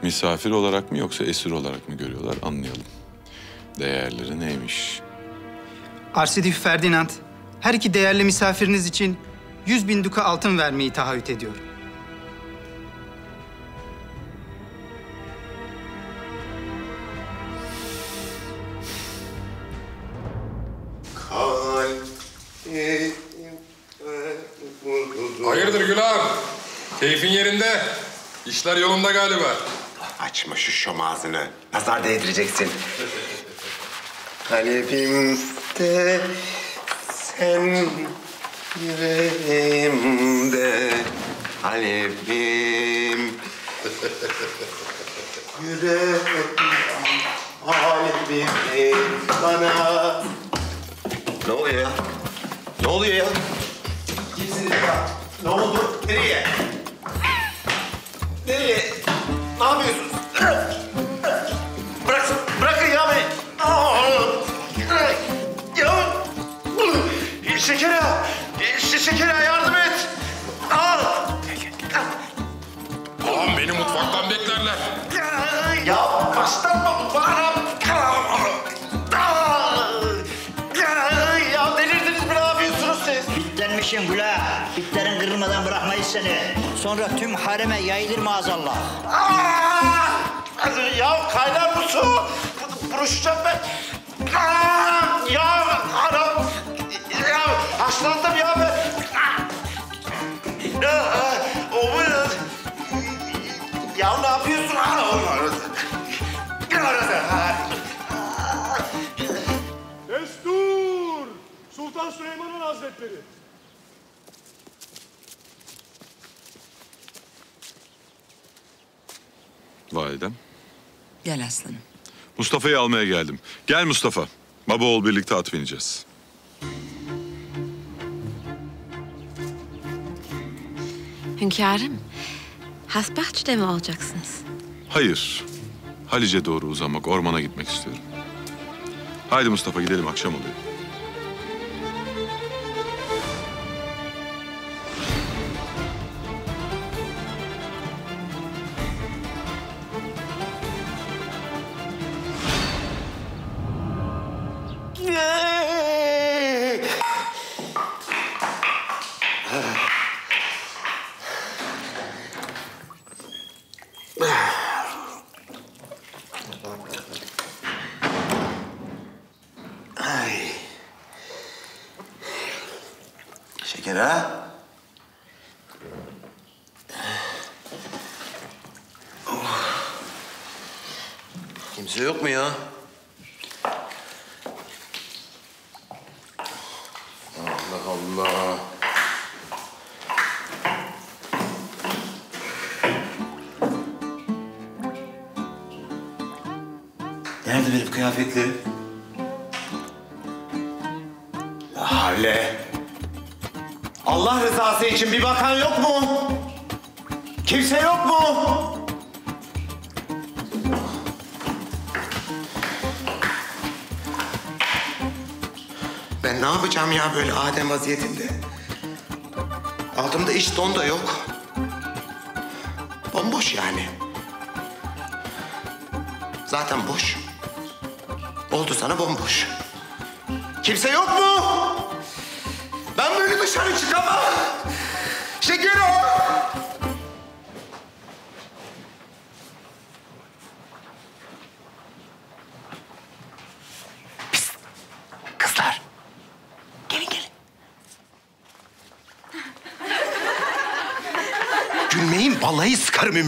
Misafir olarak mı yoksa esir olarak mı görüyorlar anlayalım. Değerleri neymiş? Arsedif Ferdinand, her iki değerli misafiriniz için yüz bin duka altın vermeyi taahhüt ediyor. Hayırdır Gülhan? Keyfin yerinde? İşler yolunda galiba. Açma şu şom ağzını. Nazar değdireceksin. Kalbimde sen yüreğimde kalbim yüreğim kalbim bana Ne oluyor ya? Ne oluyor ya? Kimsiniz ya? Ne oldu? Nereye? Nereye? Ne yapıyorsunuz? Bırakın, bırakın ya beni. Ya! Şeker ya! Ş- Şeker ya yardım et! Aa! Ağam beni mutfaktan beklerler. Ya başlatma bana! Ya delirdiniz mi? Ne yapıyorsunuz siz? Bitlenmişsin Güla. Bitlerin kırılmadan bırakmayız seni. Sonra tüm hareme yayılır maazallah. Ya kaynar bu su. Buruşacağım ben. Aa! Ya anam. Ya haşlandım ya ben. Ya, o bu ya. Ne yapıyorsun? Destur! Sultan Süleyman'ın Hazretleri. Validem. Gel aslanım. Mustafa'yı almaya geldim. Gel Mustafa. Baba oğul birlikte at bineceğiz. Hünkârım, Hasbahçe'de mi olacaksınız? Hayır. Halice doğru uzamak, ormana gitmek istiyorum. Haydi Mustafa gidelim akşam oluyor.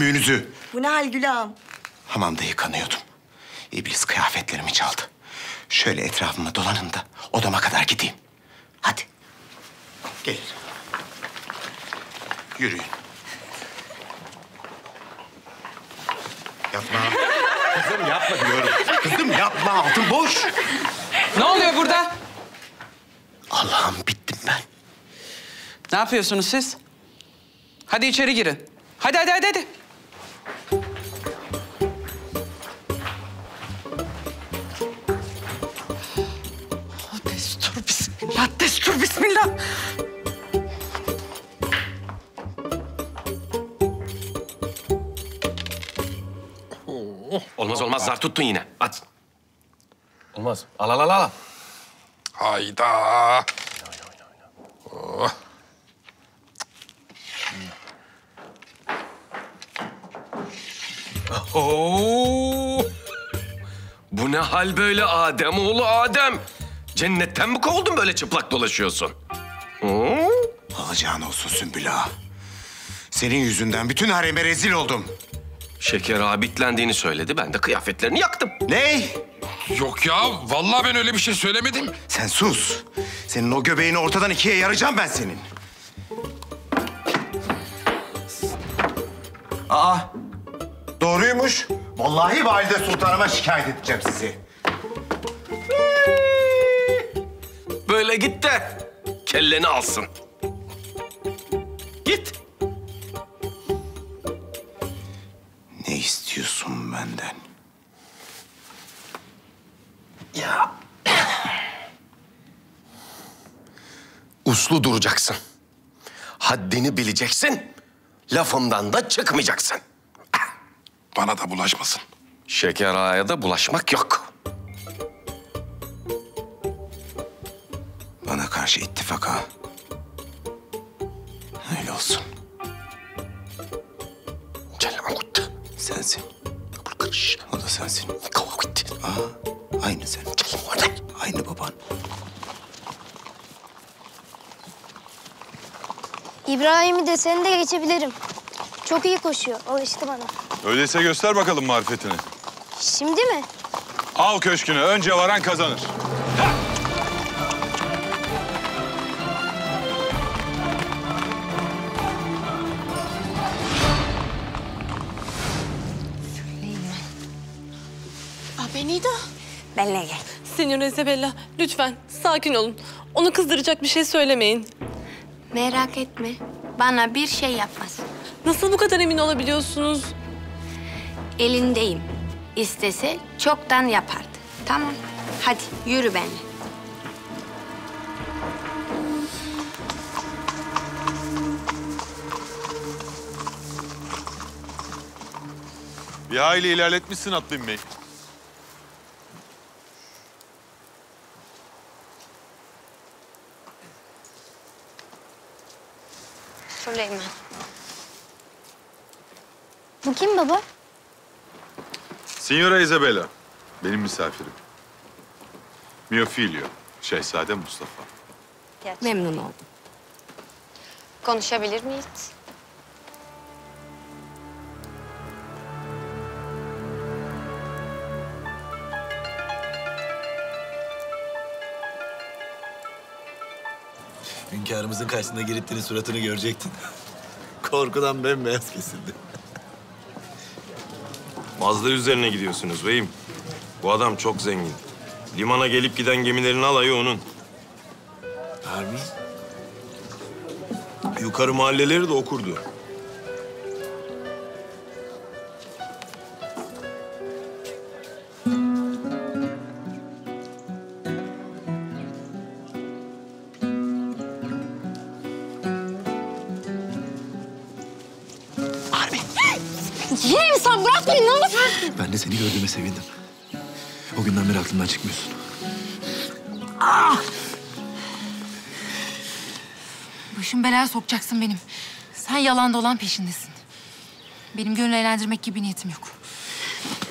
Vallahi sıkarım ümüğünüzü. Bu ne hal Gülam? Hamamda yıkanıyordum. İblis kıyafetlerimi çaldı. Şöyle etrafıma dolanın da odama kadar gideyim. Hadi. Gelin. Yürüyün. Yapma. Kızım yapma diyorum. Kızım yapma altın boş. Ne oluyor burada? Allah'ım bittim ben. Ne yapıyorsunuz siz? Hadi içeri girin. Hadi hadi hadi hadi. Zar tuttun yine. At. Olmaz. Al al al al. Hayda. Oh. Oo! Bu ne hal böyle Adem oğlu Adem? Cennetten mi kovuldun böyle çıplak dolaşıyorsun? Alacağın olsun Sümbül Ağa. Senin yüzünden bütün hareme rezil oldum. Şeker ağa bitlendiğini söyledi. Ben de kıyafetlerini yaktım. Ne? Yok ya, vallahi ben öyle bir şey söylemedim. Sen sus. Senin o göbeğini ortadan ikiye yaracağım ben senin. Aa, doğruymuş. Vallahi valide sultanıma şikayet edeceğim sizi. Böyle git de kelleni alsın. Uslu duracaksın. Haddini bileceksin. Lafımdan da çıkmayacaksın. Bana da bulaşmasın. Şeker ağaya da bulaşmak yok. Bana karşı ittifaka. Öyle olsun. Celalakut. Sensin. Karış. O da sensin. Kavga gitti. Aa, aynı sen. Aynı baban. İbrahim'i de seni de geçebilirim. Çok iyi koşuyor. Alıştı bana. Öyleyse göster bakalım marifetini. Şimdi mi? Al köşkünü. Önce varan kazanır. Ah Benito. Benle gel. Senyor Isabella lütfen sakin olun. Onu kızdıracak bir şey söylemeyin. Merak etme. Bana bir şey yapmaz. Nasıl bu kadar emin olabiliyorsunuz? Elindeyim. İstese çoktan yapardı. Tamam. Hadi yürü benimle. Bir hayli ilerletmişsin at binmeyi. Süleyman. Bu kim baba? Signora Isabella. Benim misafirim. Mio figlio. Şehzade Mustafa. Memnun oldum. Konuşabilir miyiz? Hünkârımızın karşısında Giritli'nin suratını görecektin. Korkudan bembeyaz kesildi. Fazla üzerine gidiyorsunuz beyim. Bu adam çok zengin. Limana gelip giden gemilerin alayı onun. Harbi? Yukarı mahalleleri de okurdu. Seni gördüğüme sevindim. O günden beri aklımdan çıkmıyorsun. Ah! Başım belaya sokacaksın benim. Sen yalan dolan peşindesin. Benim gönül eğlendirmek gibi niyetim yok.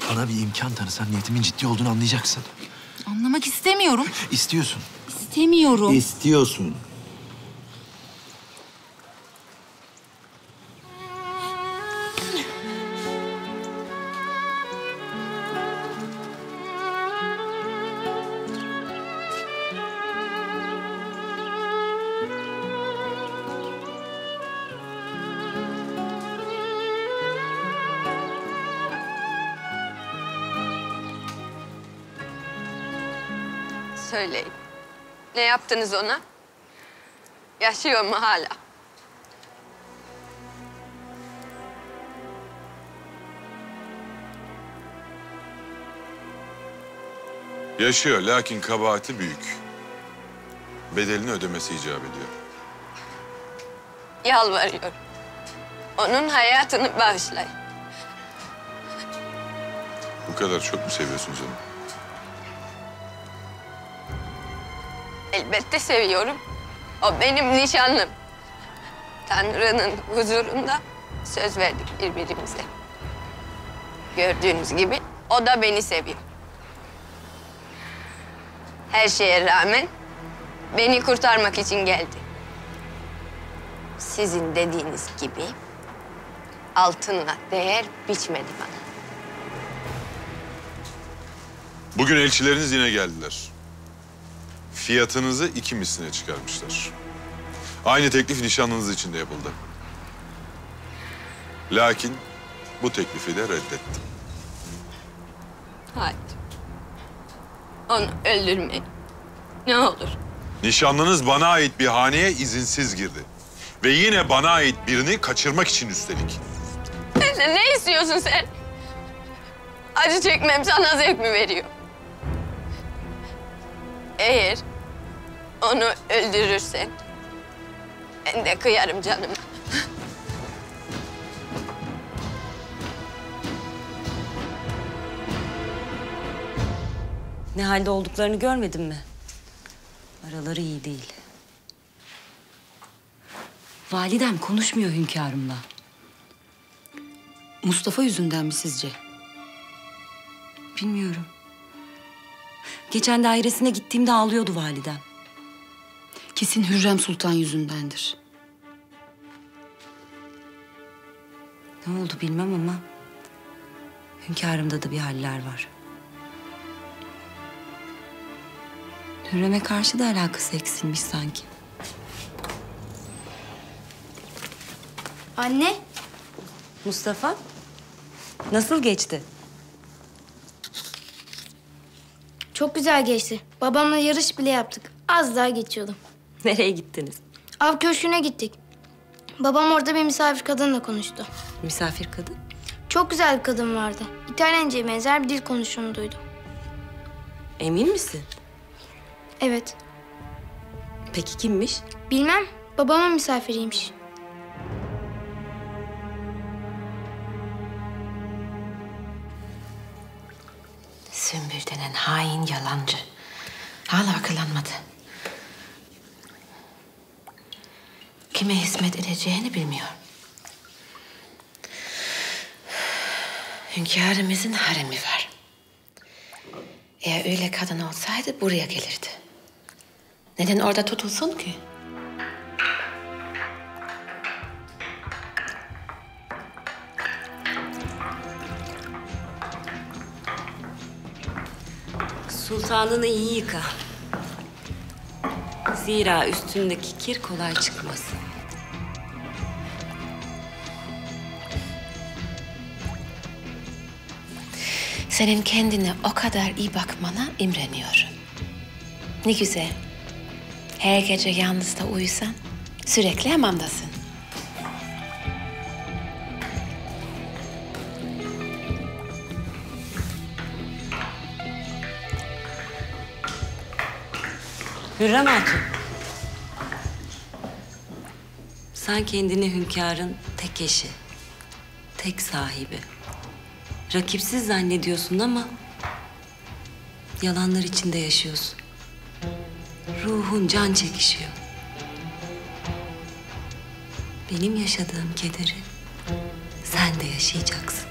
Bana bir imkan tanısan niyetimin ciddi olduğunu anlayacaksın. Anlamak istemiyorum. İstiyorsun. İstemiyorum. İstiyorsun. Yaptınız ona? Yaşıyor mu hala? Yaşıyor lakin kabahati büyük. Bedelini ödemesi icap ediyor. Yalvarıyorum. Onun hayatını bağışlayın. Bu kadar çok mu seviyorsunuz onu? Elbette seviyorum. O benim nişanlım. Tanrı'nın huzurunda söz verdik birbirimize. Gördüğünüz gibi o da beni seviyor. Her şeye rağmen beni kurtarmak için geldi. Sizin dediğiniz gibi altınla değer biçmedi bana. Bugün elçileriniz yine geldiler. Fiyatınızı iki misline çıkarmışlar. Aynı teklif nişanlınız için de yapıldı. Lakin bu teklifi de reddettim. Hayır. Onu öldürmeyin. Ne olur. Nişanlınız bana ait bir haneye izinsiz girdi. Ve yine bana ait birini kaçırmak için üstelik. Ne, ne istiyorsun sen? Acı çekmem sana zevk mi veriyor? Eğer onu öldürürsen ben de kıyarım canım. Ne halde olduklarını görmedin mi? Araları iyi değil. Validem konuşmuyor hünkârımla. Mustafa yüzünden mi sizce? Bilmiyorum. Geçen dairesine gittiğimde ağlıyordu validem. Kesin Hürrem Sultan yüzündendir. Ne oldu bilmem ama hünkârımda da bir haller var. Hürrem'e karşı da alakası eksilmiş sanki. Anne, Mustafa, nasıl geçti? çok güzel geçti. Babamla yarış bile yaptık. Az daha geçiyordum. Nereye gittiniz? Av köşküne gittik. Babam orada bir misafir kadınla konuştu. Misafir kadın. Çok güzel bir kadın vardı. İtalyanca'ya benzer bir dil konuştuğunu duydum. Emin misin? Evet. Peki kimmiş? Bilmem. Babamın misafiriymiş. Sümbül denen hain yalancı. Hala akıllanmadı. Kime hizmet edeceğini bilmiyor. Hünkârımızın haremi var. Eğer öyle kadın olsaydı buraya gelirdi. Neden orada tutulsun ki? Sultanını iyi yıka. Zira üstündeki kir kolay çıkmaz. Senin kendine o kadar iyi bakmana imreniyorum. Ne güzel. Her gece yalnız da uyusan sürekli hamamdasın. Hürrem Hatun. Sen kendini hünkârın tek eşi, tek sahibi. Rakipsiz zannediyorsun ama yalanlar içinde yaşıyorsun. Ruhun can çekişiyor. Benim yaşadığım kederi sen de yaşayacaksın.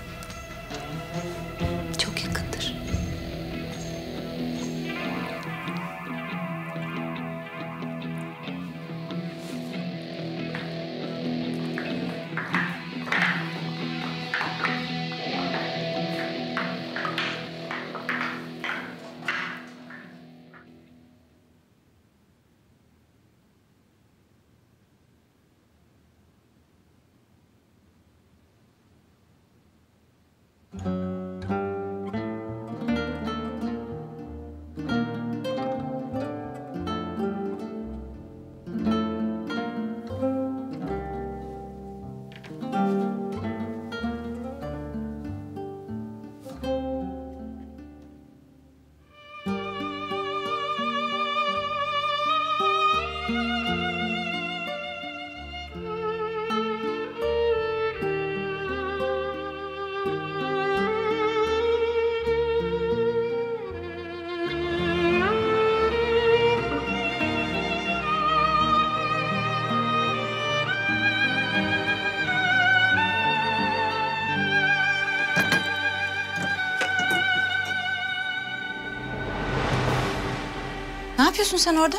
Yapıyorsun sen orada?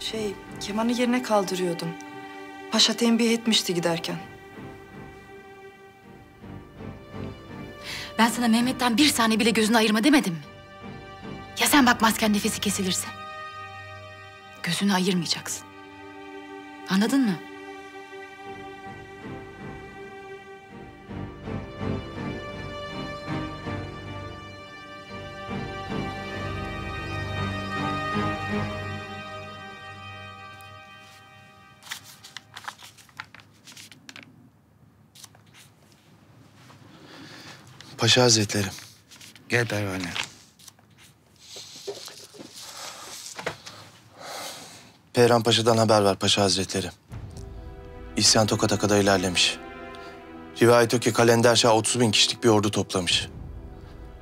Şey, kemanı yerine kaldırıyordum. Paşa tembih etmişti giderken. Ben sana Mehmet'ten bir saniye bile gözünü ayırma demedim mi? Ya sen bakmazken nefesi kesilirse? Gözünü ayırmayacaksın. Anladın mı? Paşa Hazretleri. Gel pervane. Peyran Paşa'dan haber var Paşa Hazretleri. İsyan Tokat'a kadar ilerlemiş. Rivayet o ki Kalender Şah 30 bin kişilik bir ordu toplamış.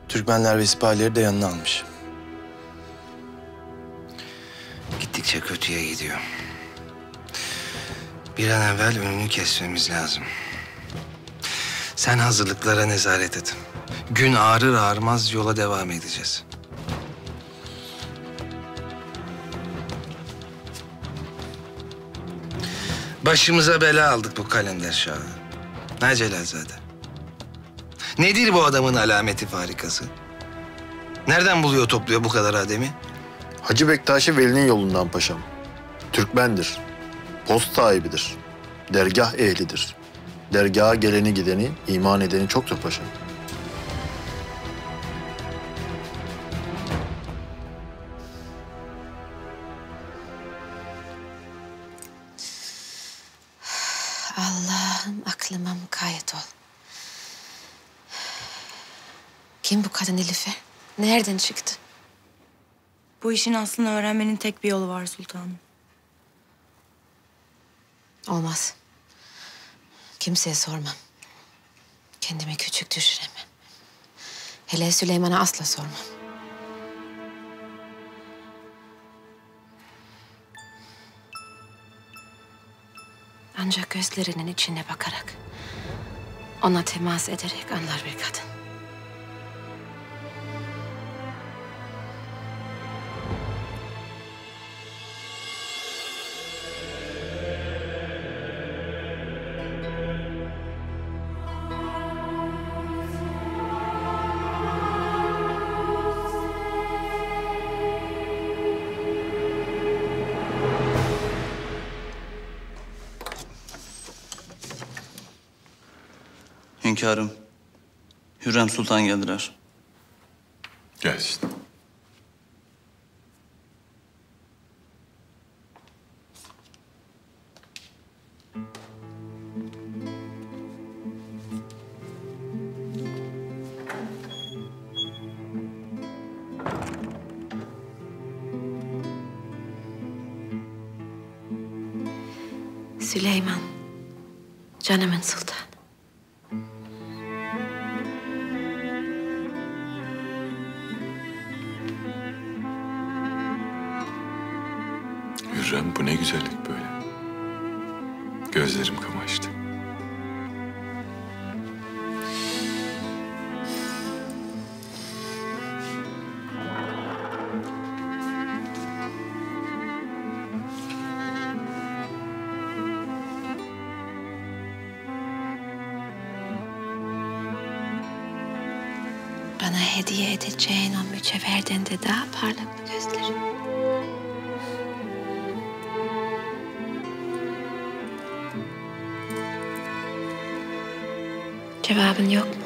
Türkmenler ve sipahileri de yanına almış. Gittikçe kötüye gidiyor. Bir an evvel önünü kesmemiz lazım. Sen hazırlıklara nezaret et. Gün ağrır ağrımaz yola devam edeceğiz. Başımıza bela aldık bu kalender şahı. Ne Celalzade? Nedir bu adamın alameti farikası? Nereden buluyor topluyor bu kadar ademi? Hacı Bektaşi Veli'nin yolundan paşam. Türkmendir. Post sahibidir. Dergah ehlidir. Dergaha geleni gideni, iman edeni çoktur paşam. Kadın Elif'e? Nereden çıktı? Bu işin aslını öğrenmenin tek bir yolu var sultanım. Olmaz. Kimseye sormam. Kendimi küçük düşüremem. Hele Süleyman'a asla sormam. Ancak gözlerinin içine bakarak, ona temas ederek anlar bir kadın. Hünkârım, Hürrem Sultan geldiler. Gelsin. Süleyman, canımın sultanı. Mücevherden de daha parlak gözlerin? Cevabın yok mu?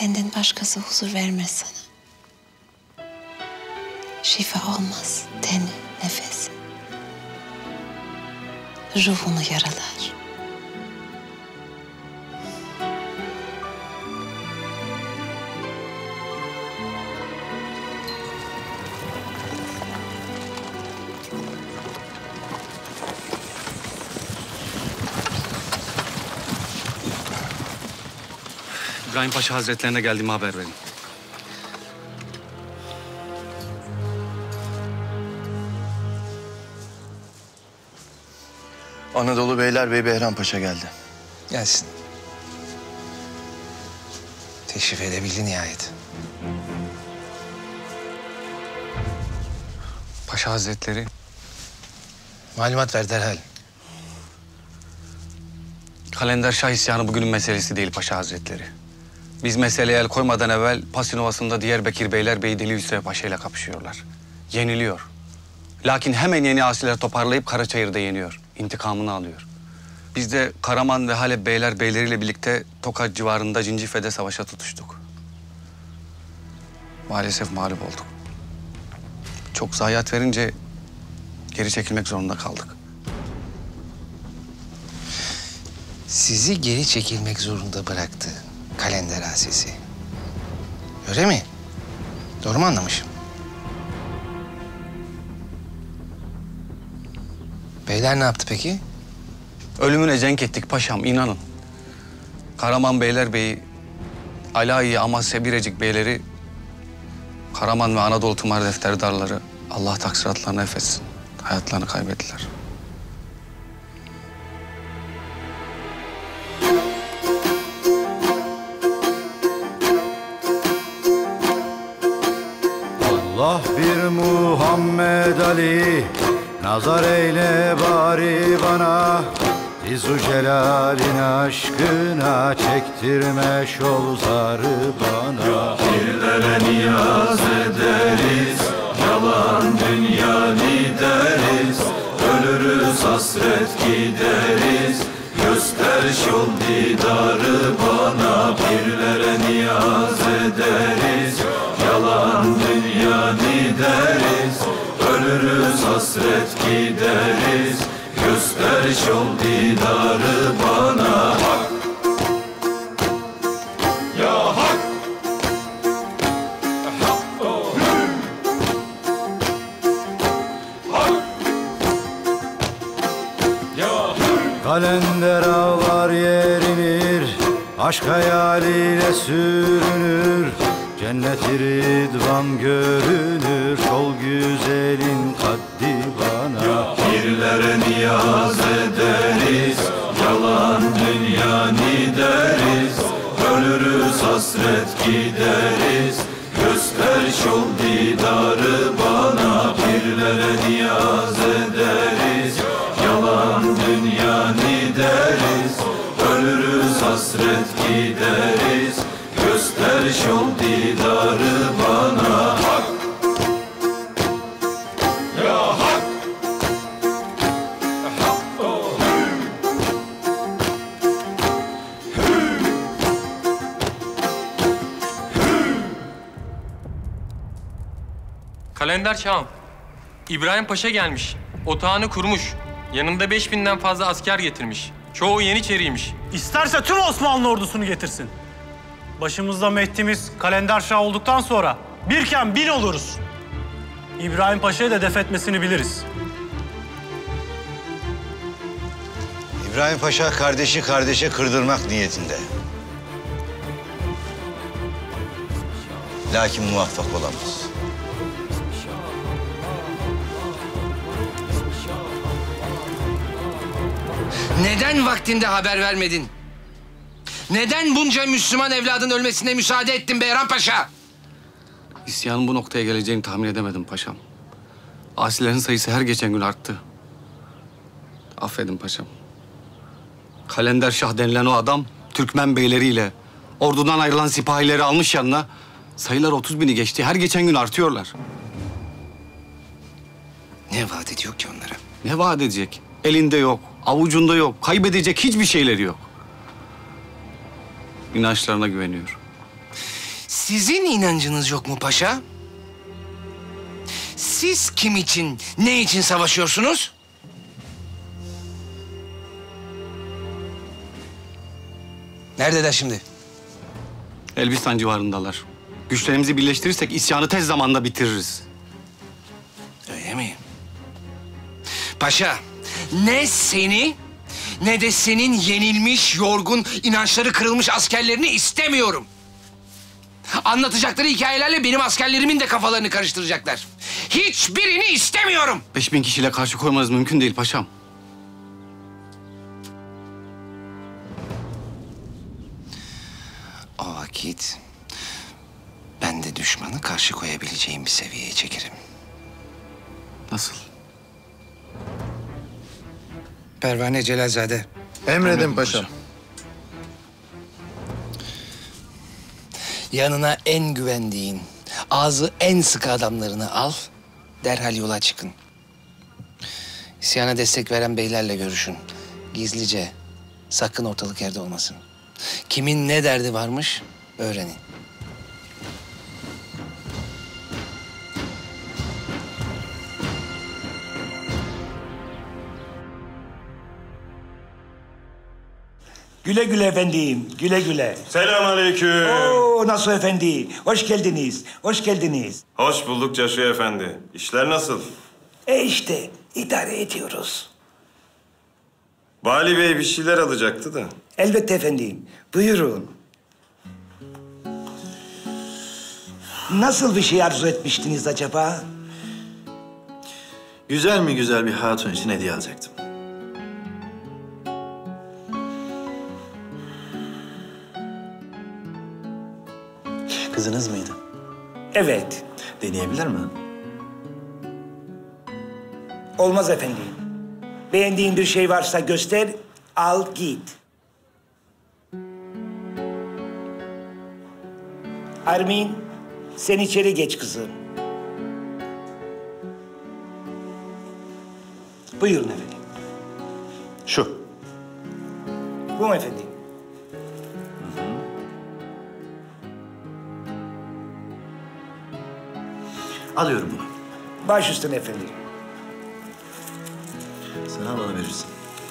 Benden başkası huzur vermez sana. Şifa olmaz teni, nefesi. Ruhunu yaralar. İbrahim Paşa Hazretlerine geldiğimi haber verin. Anadolu Beylerbeyi Behram Paşa geldi. Gelsin. Teşrif edebildi nihayet. Paşa Hazretleri Malumat ver derhal. Kalender Şah isyanı bugünün meselesi değil Paşa Hazretleri. Biz meseleye el koymadan evvel Pasinovası'nda Diyarbakır Beylerbeyi Deli Hüsrev Paşa ile kapışıyorlar. Yeniliyor. Lakin hemen yeni asiler toparlayıp Karaçayır'da yeniyor. İntikamını alıyor. Biz de Karaman ve Halep Beyler beyleriyle birlikte Tokat civarında Cincife'de savaşa tutuştuk. Maalesef mağlup olduk. Çok zayiat verince geri çekilmek zorunda kaldık. Sizi geri çekilmek zorunda bıraktı kalender asesi. Öyle mi? Doğru mu anlamışım? Beyler ne yaptı peki? Ölümüne cenk ettik paşam inanın. Karaman Beylerbeyi, Alayi, Amasya, Birecik Beyleri, Karaman ve Anadolu Tımar Defterdarları Allah taksiratlarını affetsin. Hayatlarını kaybettiler. Muhammed Ali Nazar eyle bari bana. Dizu Celal'in aşkına Çektirme şol zarı bana. Pirlere niyaz ederiz Yalan dünya deriz Ölürüz hasret gideriz. Göster şol didarı bana. Pirlere niyaz ederiz Yalan dünya deriz Ölürüz hasret gideriz. Göster şol didarı bana. Hak. Ya hak. Hak. O Hak. Ya hak. Kalender ağlar yerinir Aşk hayaliyle sürünür Cennet-i Ridvan görünür Şol güzelin kaddi bana. Pirlere niyaz ederiz Yalan dünya deriz Ölürüz hasret gideriz Göster şol didarı bana. Pirlere niyaz ederiz Yalan dünya deriz Ölürüz hasret gideriz Kalender Şahım. İbrahim Paşa gelmiş. Otağını kurmuş. Yanında 5000'den fazla asker getirmiş. Çoğu Yeniçeriymiş. İsterse tüm Osmanlı ordusunu getirsin. Başımızda Mehdi'miz Kalender Şah olduktan sonra birken bin oluruz. İbrahim Paşa'yı da def etmesini biliriz. İbrahim Paşa kardeşi kardeşe kırdırmak niyetinde. Lakin muvaffak olamaz. Neden vaktinde haber vermedin? Neden bunca Müslüman evladın ölmesine müsaade ettin Behram Paşa? İsyanın bu noktaya geleceğini tahmin edemedim paşam. Asilerin sayısı her geçen gün arttı. Affedin paşam. Kalender Şah denilen o adam Türkmen beyleriyle ordudan ayrılan sipahileri almış yanına. Sayılar 30 bini geçti. Her geçen gün artıyorlar. Ne vaat ediyor ki onlara? Ne vaat edecek? Elinde yok, avucunda yok, kaybedecek hiçbir şeyleri yok. inançlarına güveniyor. Sizin inancınız yok mu paşa? Siz kim için, ne için savaşıyorsunuz? Neredeler şimdi? Elbistan civarındalar. Güçlerimizi birleştirirsek isyanı tez zamanda bitiririz. Öyle mi? Paşa, ne seni ne de senin yenilmiş, yorgun, inançları kırılmış askerlerini istemiyorum. Anlatacakları hikayelerle benim askerlerimin de kafalarını karıştıracaklar. Hiçbirini istemiyorum. Beş bin kişiyle karşı koymanız mümkün değil paşam. O vakit ben de düşmanı karşı koyabileceğim bir seviyeye çekerim. Nasıl? Pervane Celalzade. Emredin paşam. Yanına en güvendiğin, ağzı en sıkı adamlarını al, derhal yola çıkın. İsyana destek veren beylerle görüşün. Gizlice, sakın ortalık yerde olmasın. Kimin ne derdi varmış öğrenin. Güle güle efendim, güle güle. Selamünaleyküm. Oo, nasıl efendi? Hoş geldiniz, hoş geldiniz. Hoş bulduk Caşu Efendi. İşler nasıl? E işte, idare ediyoruz. Vali Bey bir şeyler alacaktı da. Elbette efendim, buyurun. Nasıl bir şey arzu etmiştiniz acaba? Güzel mi güzel bir hatun için hediye alacaktım. Kızınız mıydı? Evet. Deneyebilir mi? Olmaz efendim. Beğendiğin bir şey varsa göster, al git. Armin, sen içeri geç kızım. Buyurun efendim. Şu. Bu mu efendim? Alıyorum bunu. Baş üstüne efendim. Sen al bana verirsin.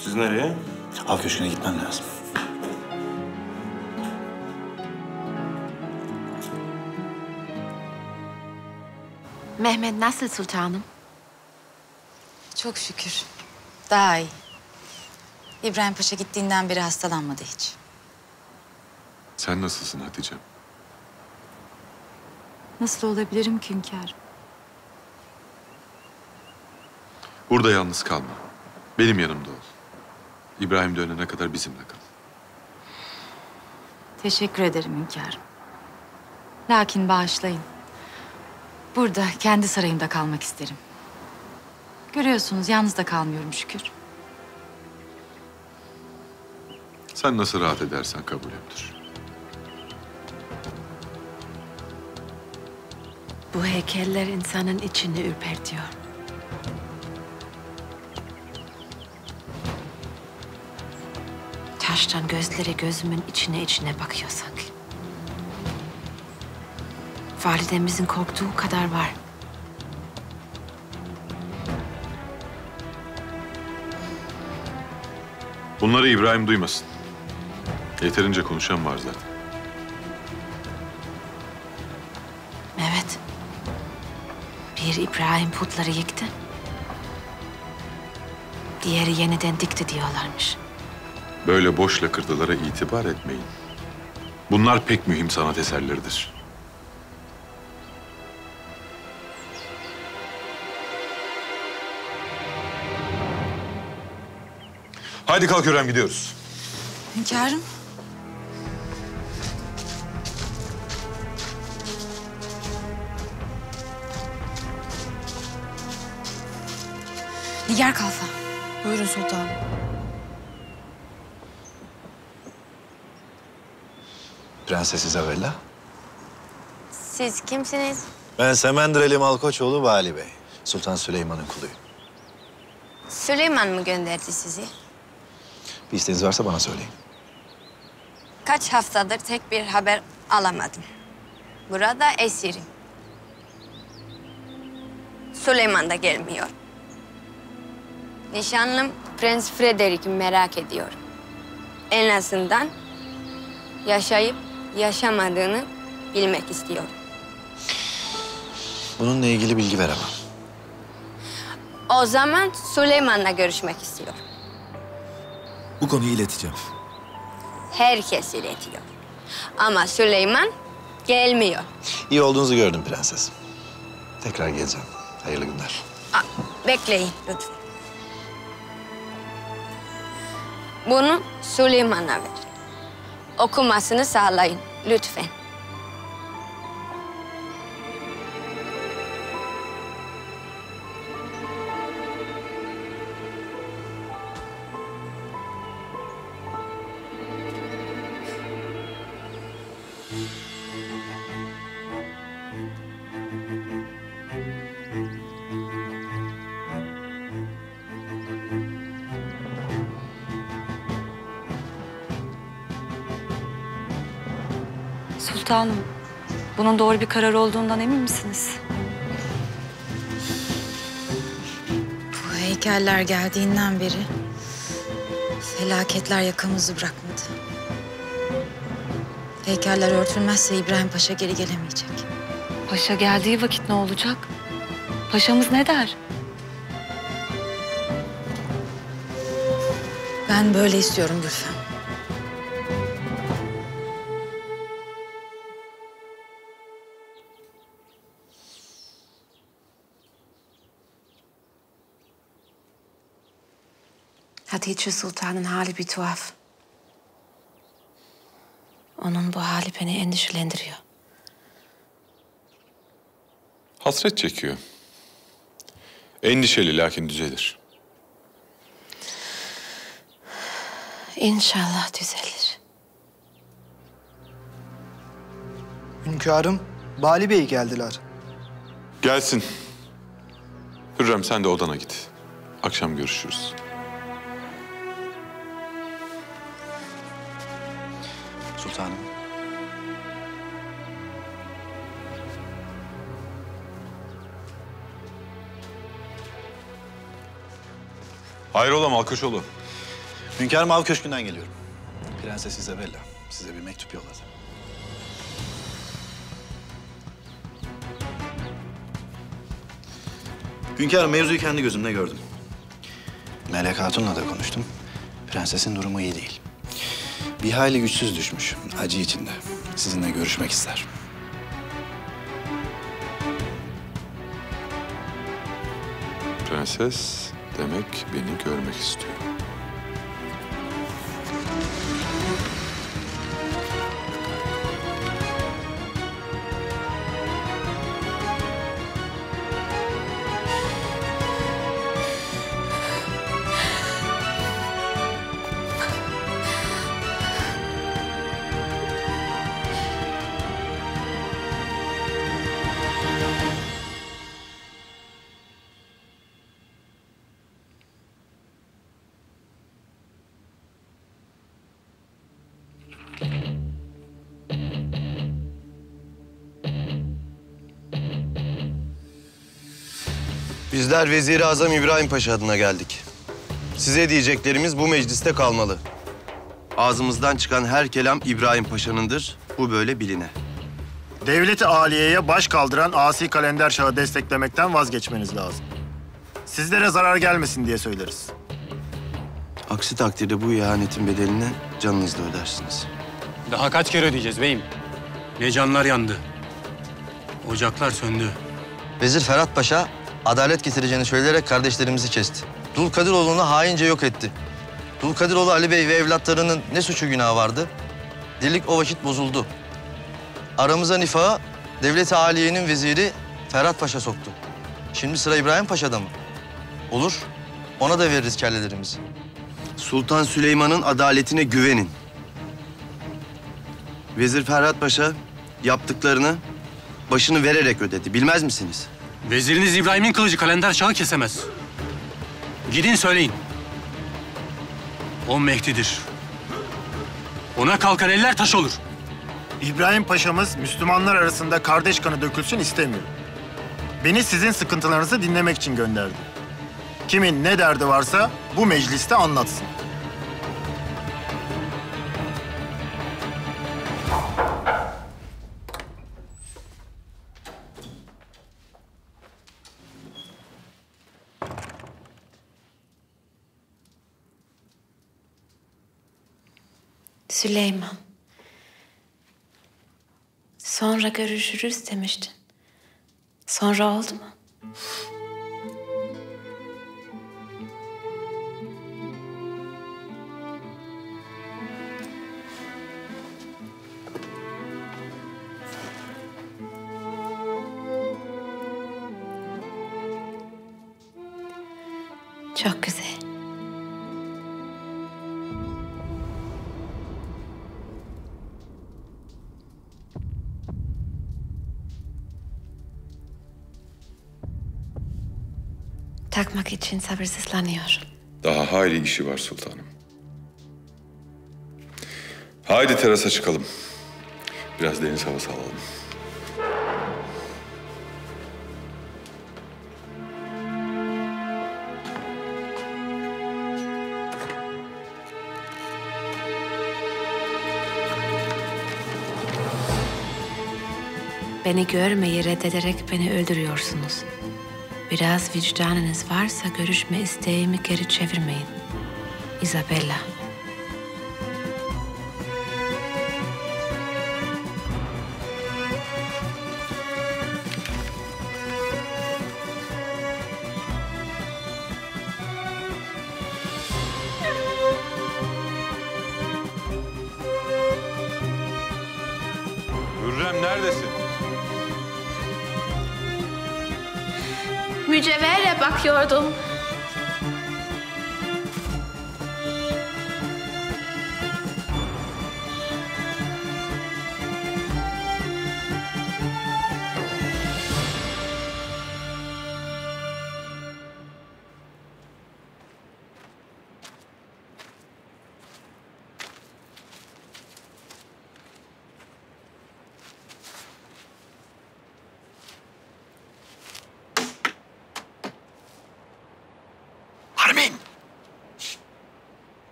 Siz nereye? Av köşküne gitmem lazım. Mehmet nasıl sultanım? Çok şükür. Daha iyi. İbrahim Paşa gittiğinden beri hastalanmadı hiç. Sen nasılsın Hatice'm? Nasıl olabilirim ki hünkârım? Burada yalnız kalma. Benim yanımda ol. İbrahim dönene kadar bizimle kal. Teşekkür ederim hünkârım. Lakin bağışlayın. Burada kendi sarayımda kalmak isterim. Görüyorsunuz yalnız da kalmıyorum şükür. Sen nasıl rahat edersen kabulümdür. Bu heykeller insanın içini ürpertiyor. Taştan gözleri gözümün içine içine bakıyor sanki. Validemizin korktuğu kadar var. Bunları İbrahim duymasın. Yeterince konuşan var zaten. Evet. Bir İbrahim putları yıktı. Diğeri yeniden dikti diyorlarmış. Böyle boş lakırdılara itibar etmeyin. Bunlar pek mühim sanat eserleridir. Haydi kalk Hürrem gidiyoruz. Hünkârım. Nigar Kalfa. Buyurun sultanım. Prenses Isabella. Siz kimsiniz? Ben Semendireli Malkoçoğlu Vali Bey. Sultan Süleyman'ın kuluyum. Süleyman mı gönderdi sizi? Bir isteğiniz varsa bana söyleyin. Kaç haftadır tek bir haber alamadım. Burada esirim. Süleyman da gelmiyor. Nişanlım Prens Frederick'i merak ediyorum. En azından yaşayıp yaşamadığını bilmek istiyorum. Bununla ilgili bilgi veremem. O zaman Süleyman'la görüşmek istiyorum. Bu konuyu ileteceğim. Herkes iletiyor. Ama Süleyman gelmiyor. İyi olduğunuzu gördüm prenses. Tekrar geleceğim. Hayırlı günler. Bekleyin lütfen. Bunu Süleyman'a ver. Okumasını sağlayın lütfen. Sultanım, bunun doğru bir karar olduğundan emin misiniz? Bu heykeller geldiğinden beri felaketler yakamızı bırakmadı. Heykeller örtülmezse İbrahim Paşa geri gelemeyecek. Paşa geldiği vakit ne olacak? Paşamız ne der? Ben böyle istiyorum Gülfem. Hatice Sultan'ın hali bir tuhaf. Onun bu hali beni endişelendiriyor. Hasret çekiyor. Endişeli lakin düzelir. İnşallah düzelir. Hünkârım, Bali Bey geldiler. Gelsin. Hürrem sen de odana git. Akşam görüşürüz. Sultanım. Hayrola Malkoçoğlu? Hünkârım Av Köşkü'nden geliyorum. Prenses Isabella size bir mektup yolladı. Hünkârım mevzuyu kendi gözümle gördüm. Melek Hatun'la da konuştum. Prensesin durumu iyi değil. Bir hayli güçsüz düşmüş. Acı içinde. Sizinle görüşmek ister. Prenses demek beni görmek istiyor. Bizler Vezir-i Azam İbrahim Paşa adına geldik. Size diyeceklerimiz bu mecliste kalmalı. Ağzımızdan çıkan her kelam İbrahim Paşa'nındır. Bu böyle biline. Devleti aliyeye baş kaldıran asi kalender şahı desteklemekten vazgeçmeniz lazım. Sizlere zarar gelmesin diye söyleriz. Aksi takdirde bu ihanetin bedelini canınızla ödersiniz. Daha kaç kere ödeyeceğiz beyim? Ne canlar yandı. Ocaklar söndü. Vezir Ferhat Paşa adalet getireceğini söyleyerek kardeşlerimizi kesti. Dulkadiroğlu'nu haince yok etti. Dulkadiroğlu Ali Bey ve evlatlarının ne suçu günahı vardı? Dirlik o vakit bozuldu. Aramıza nifahı devlet-i aliyenin veziri Ferhat Paşa soktu. Şimdi sıra İbrahim Paşa'da mı? Olur. Ona da veririz kellelerimizi. Sultan Süleyman'ın adaletine güvenin. Vezir Ferhat Paşa yaptıklarını başını vererek ödedi. Bilmez misiniz? Veziriniz İbrahim'in kılıcı kalender şahı kesemez. Gidin söyleyin. O Mehdi'dir. Ona kalkan eller taş olur. İbrahim Paşa'mız Müslümanlar arasında kardeş kanı dökülsün istemiyor. Beni sizin sıkıntılarınızı dinlemek için gönderdi. Kimin ne derdi varsa bu mecliste anlatsın. Süleyman. Sonra görüşürüz demiştin. Sonra oldu mu? Çok güzel. Takmak için sabırsızlanıyorum. Daha hayli işi var sultanım. Haydi terasa çıkalım. Biraz deniz havası alalım. Beni görmeyi reddederek beni öldürüyorsunuz. Biraz vicdanınız varsa görüşme isteğimi geri çevirmeyin. Isabella.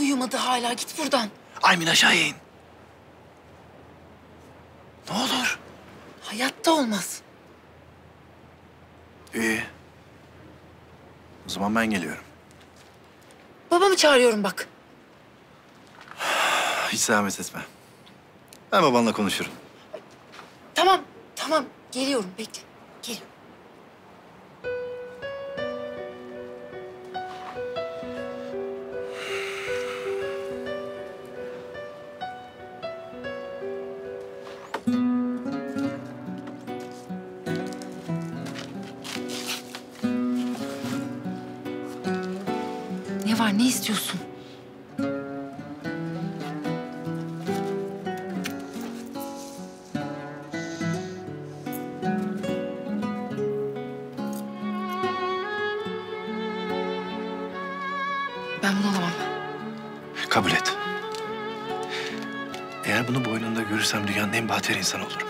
Uyumadı hala. Git buradan. Armin aşağıya in. Ne olur. Hayatta olmaz. İyi. O zaman ben geliyorum. Babamı çağırıyorum bak. Hiç zahmet etme. Ben babanla konuşurum. Tamam, tamam. Geliyorum, bekle. Görürsem dünyanın en bahtiyar insanı olurum.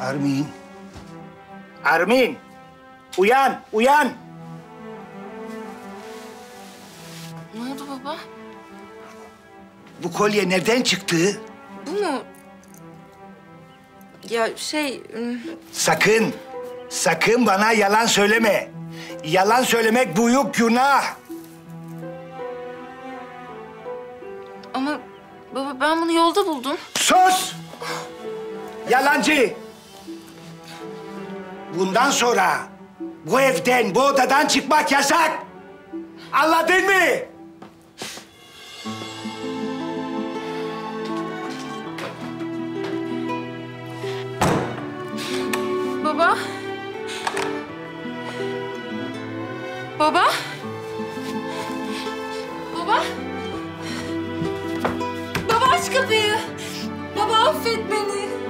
Armin. Armin. Uyan, uyan. Ne oldu baba? Bu kolye nereden çıktı? Bu mu? Ya şey... Sakın, sakın bana yalan söyleme. Yalan söylemek büyük günah. Ama baba ben bunu yolda buldum. Sus! Yalancı! Bundan sonra bu evden, bu odadan çıkmak yasak. Anladın mı? Baba? Baba? Baba? Baba aç kapıyı. Baba affet beni.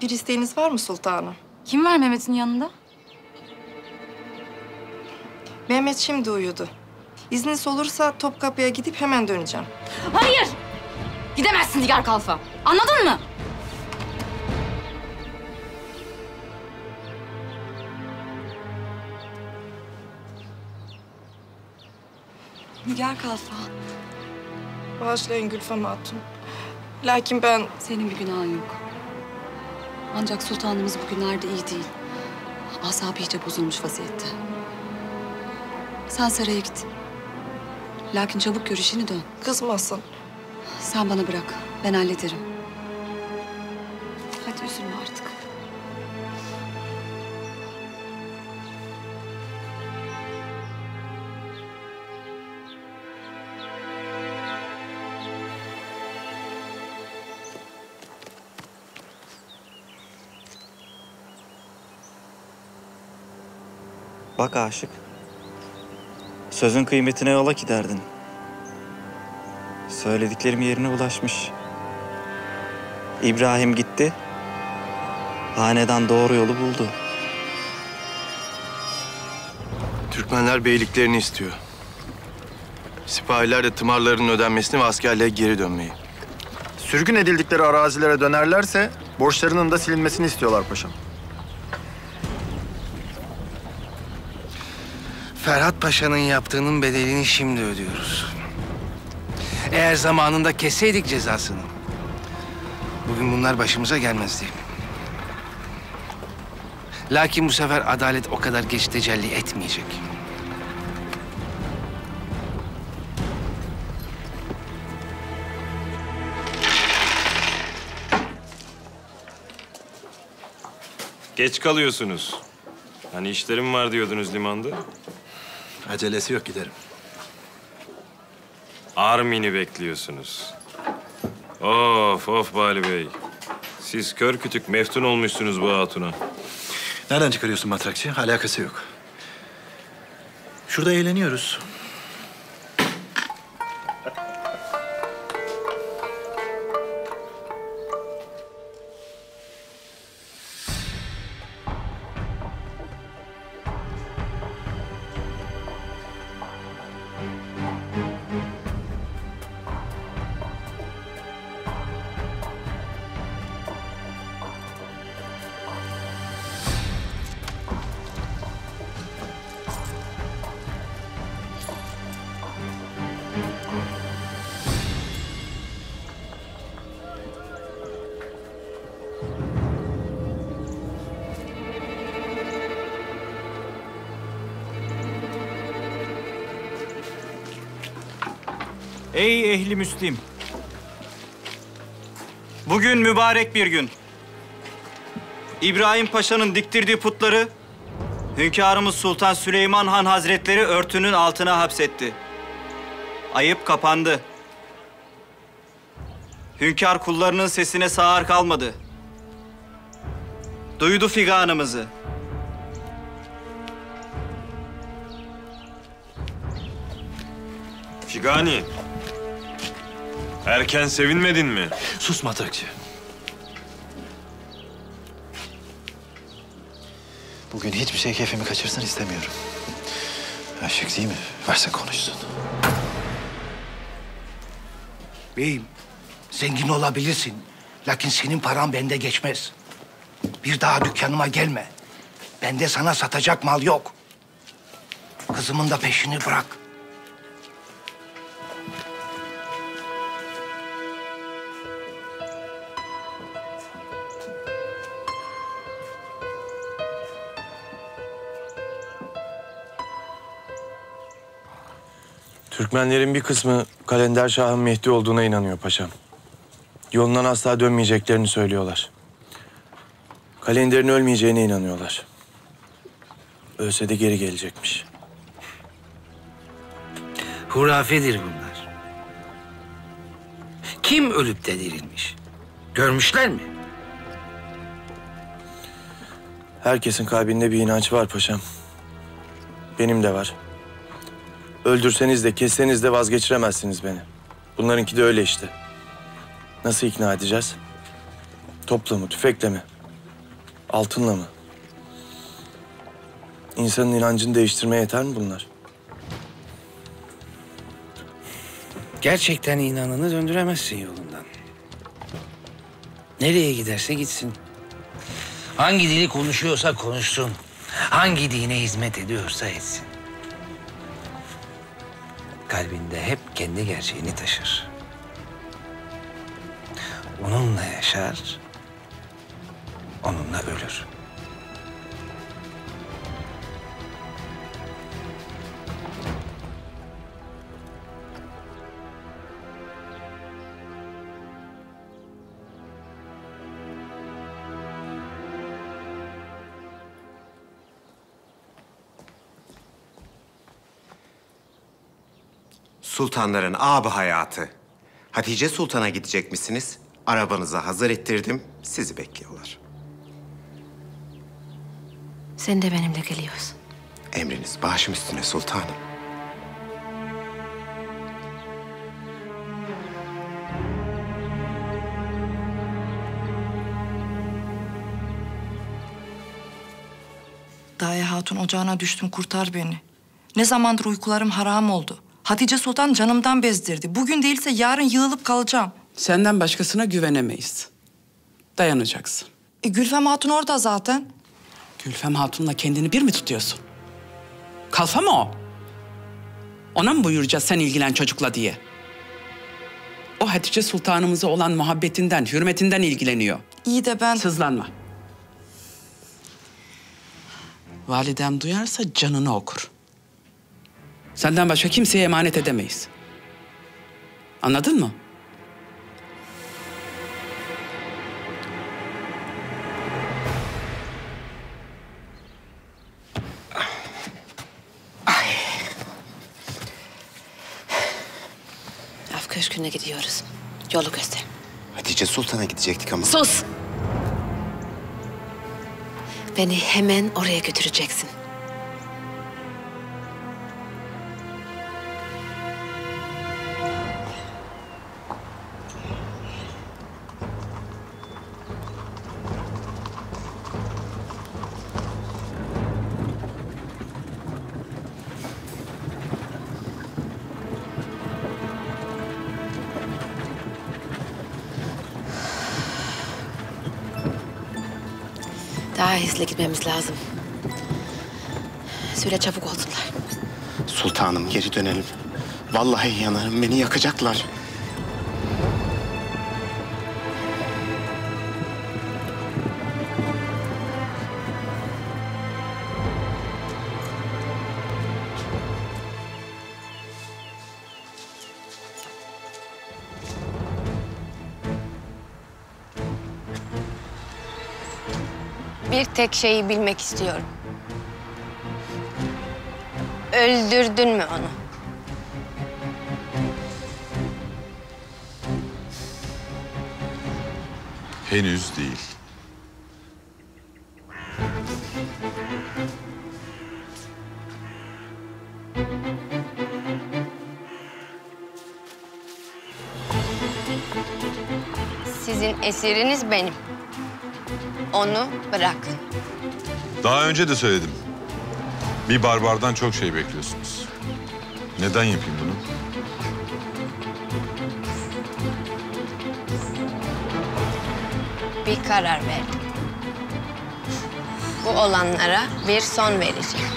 Bir isteğiniz var mı sultanım? Kim var Mehmet'in yanında? Mehmet şimdi uyudu. İzniniz olursa Topkapı'ya gidip hemen döneceğim. Hayır! Gidemezsin Nigar Kalfa. Anladın mı? Nigar Kalfa. Bağışlayın Gülfem Hatun. Lakin ben... Senin bir günahın yok. Ancak sultanımız bugünlerde iyi değil. Asabı iyice bozulmuş vaziyette. Sen saraya git. Lakin çabuk gör işini dön. Kızmasın. Sen bana bırak. Ben hallederim. Hadi üzülme artık. Bak aşık. Sözün kıymetine yola giderdin. Söylediklerim yerine ulaşmış. İbrahim gitti. Hanedan doğru yolu buldu. Türkmenler beyliklerini istiyor. Sipahiler de tımarlarının ödenmesini ve askerliğe geri dönmeyi. Sürgün edildikleri arazilere dönerlerse borçlarının da silinmesini istiyorlar paşam. Ferhat Paşa'nın yaptığının bedelini şimdi ödüyoruz. Eğer zamanında kesseydik cezasını, bugün bunlar başımıza gelmezdi. Lakin bu sefer adalet o kadar geç tecelli etmeyecek. Geç kalıyorsunuz. Hani işlerim var diyordunuz limanda. Acelesi yok giderim. Armin'i bekliyorsunuz. Of of Bali Bey. Siz kör kütük meftun olmuşsunuz bu hatuna. Nereden çıkarıyorsun matrakçı? Alakası yok. Şurada eğleniyoruz. Ey ehli Müslim! Bugün mübarek bir gün. İbrahim Paşa'nın diktirdiği putları Hünkârımız Sultan Süleyman Han Hazretleri örtünün altına hapsetti. Ayıp kapandı. Hünkâr kullarının sesine sağır kalmadı. Duydu figanımızı. Figani. Erken sevinmedin mi? Sus matrakçı. Bugün hiçbir şey keyfimi kaçırsın istemiyorum. Aşık değil mi? Varsa konuşsun. Beyim, zengin olabilirsin. Lakin senin paran bende geçmez. Bir daha dükkanıma gelme. Bende sana satacak mal yok. Kızımın da peşini bırak. Türkmenlerin bir kısmı Kalender Şah'ın Mehdi olduğuna inanıyor paşam. Yolundan asla dönmeyeceklerini söylüyorlar. Kalender'in ölmeyeceğine inanıyorlar. Ölse de geri gelecekmiş. Hurafedir bunlar. Kim ölüp de dirilmiş? Görmüşler mi? Herkesin kalbinde bir inanç var paşam. Benim de var. Öldürseniz de kesseniz de vazgeçiremezsiniz beni. Bunlarınki de öyle işte. Nasıl ikna edeceğiz? Topla mı, tüfekle mi? Altınla mı? İnsanın inancını değiştirmeye yeter mi bunlar? Gerçekten inanını döndüremezsin yolundan. Nereye giderse gitsin. Hangi dili konuşuyorsa konuşsun. Hangi dine hizmet ediyorsa etsin. Kalbinde hep kendi gerçeğini taşır. Onunla yaşar, onunla ölür. Sultanların ağabey hayatı. Hatice Sultan'a gidecek misiniz? Arabanızı hazır ettirdim. Sizi bekliyorlar. Sen de benimle geliyorsun. Emriniz başım üstüne sultanım. Daye Hatun ocağına düştüm kurtar beni. Ne zamandır uykularım haram oldu. Hatice Sultan canımdan bezdirdi. Bugün değilse yarın yığılıp kalacağım. Senden başkasına güvenemeyiz. Dayanacaksın. E, Gülfem Hatun orada zaten. Gülfem Hatun'la kendini bir mi tutuyorsun? Kalfa mı o? Ona mı buyuracağız sen ilgilen çocukla diye? O Hatice Sultanımıza olan muhabbetinden, hürmetinden ilgileniyor. İyi de ben... Sızlanma. Validem duyarsa canını okur. Senden başka kimseye emanet edemeyiz. Anladın mı? Af Köşkü'ne gidiyoruz. Yolu göster. Hatice Sultan'a gidecektik ama... Sus! Beni hemen oraya götüreceksin. Hızlı gitmemiz lazım. Söyle çabuk olsunlar. Sultanım geri dönelim. Vallahi yanarım. Beni yakacaklar. Bir tek şeyi bilmek istiyorum. Öldürdün mü onu? Henüz değil. Sizin esiriniz benim. Onu bırakın. Daha önce de söyledim. Bir barbardan çok şey bekliyorsunuz. Neden yapayım bunu? Bir karar verdim. Bu olanlara bir son vereceğim.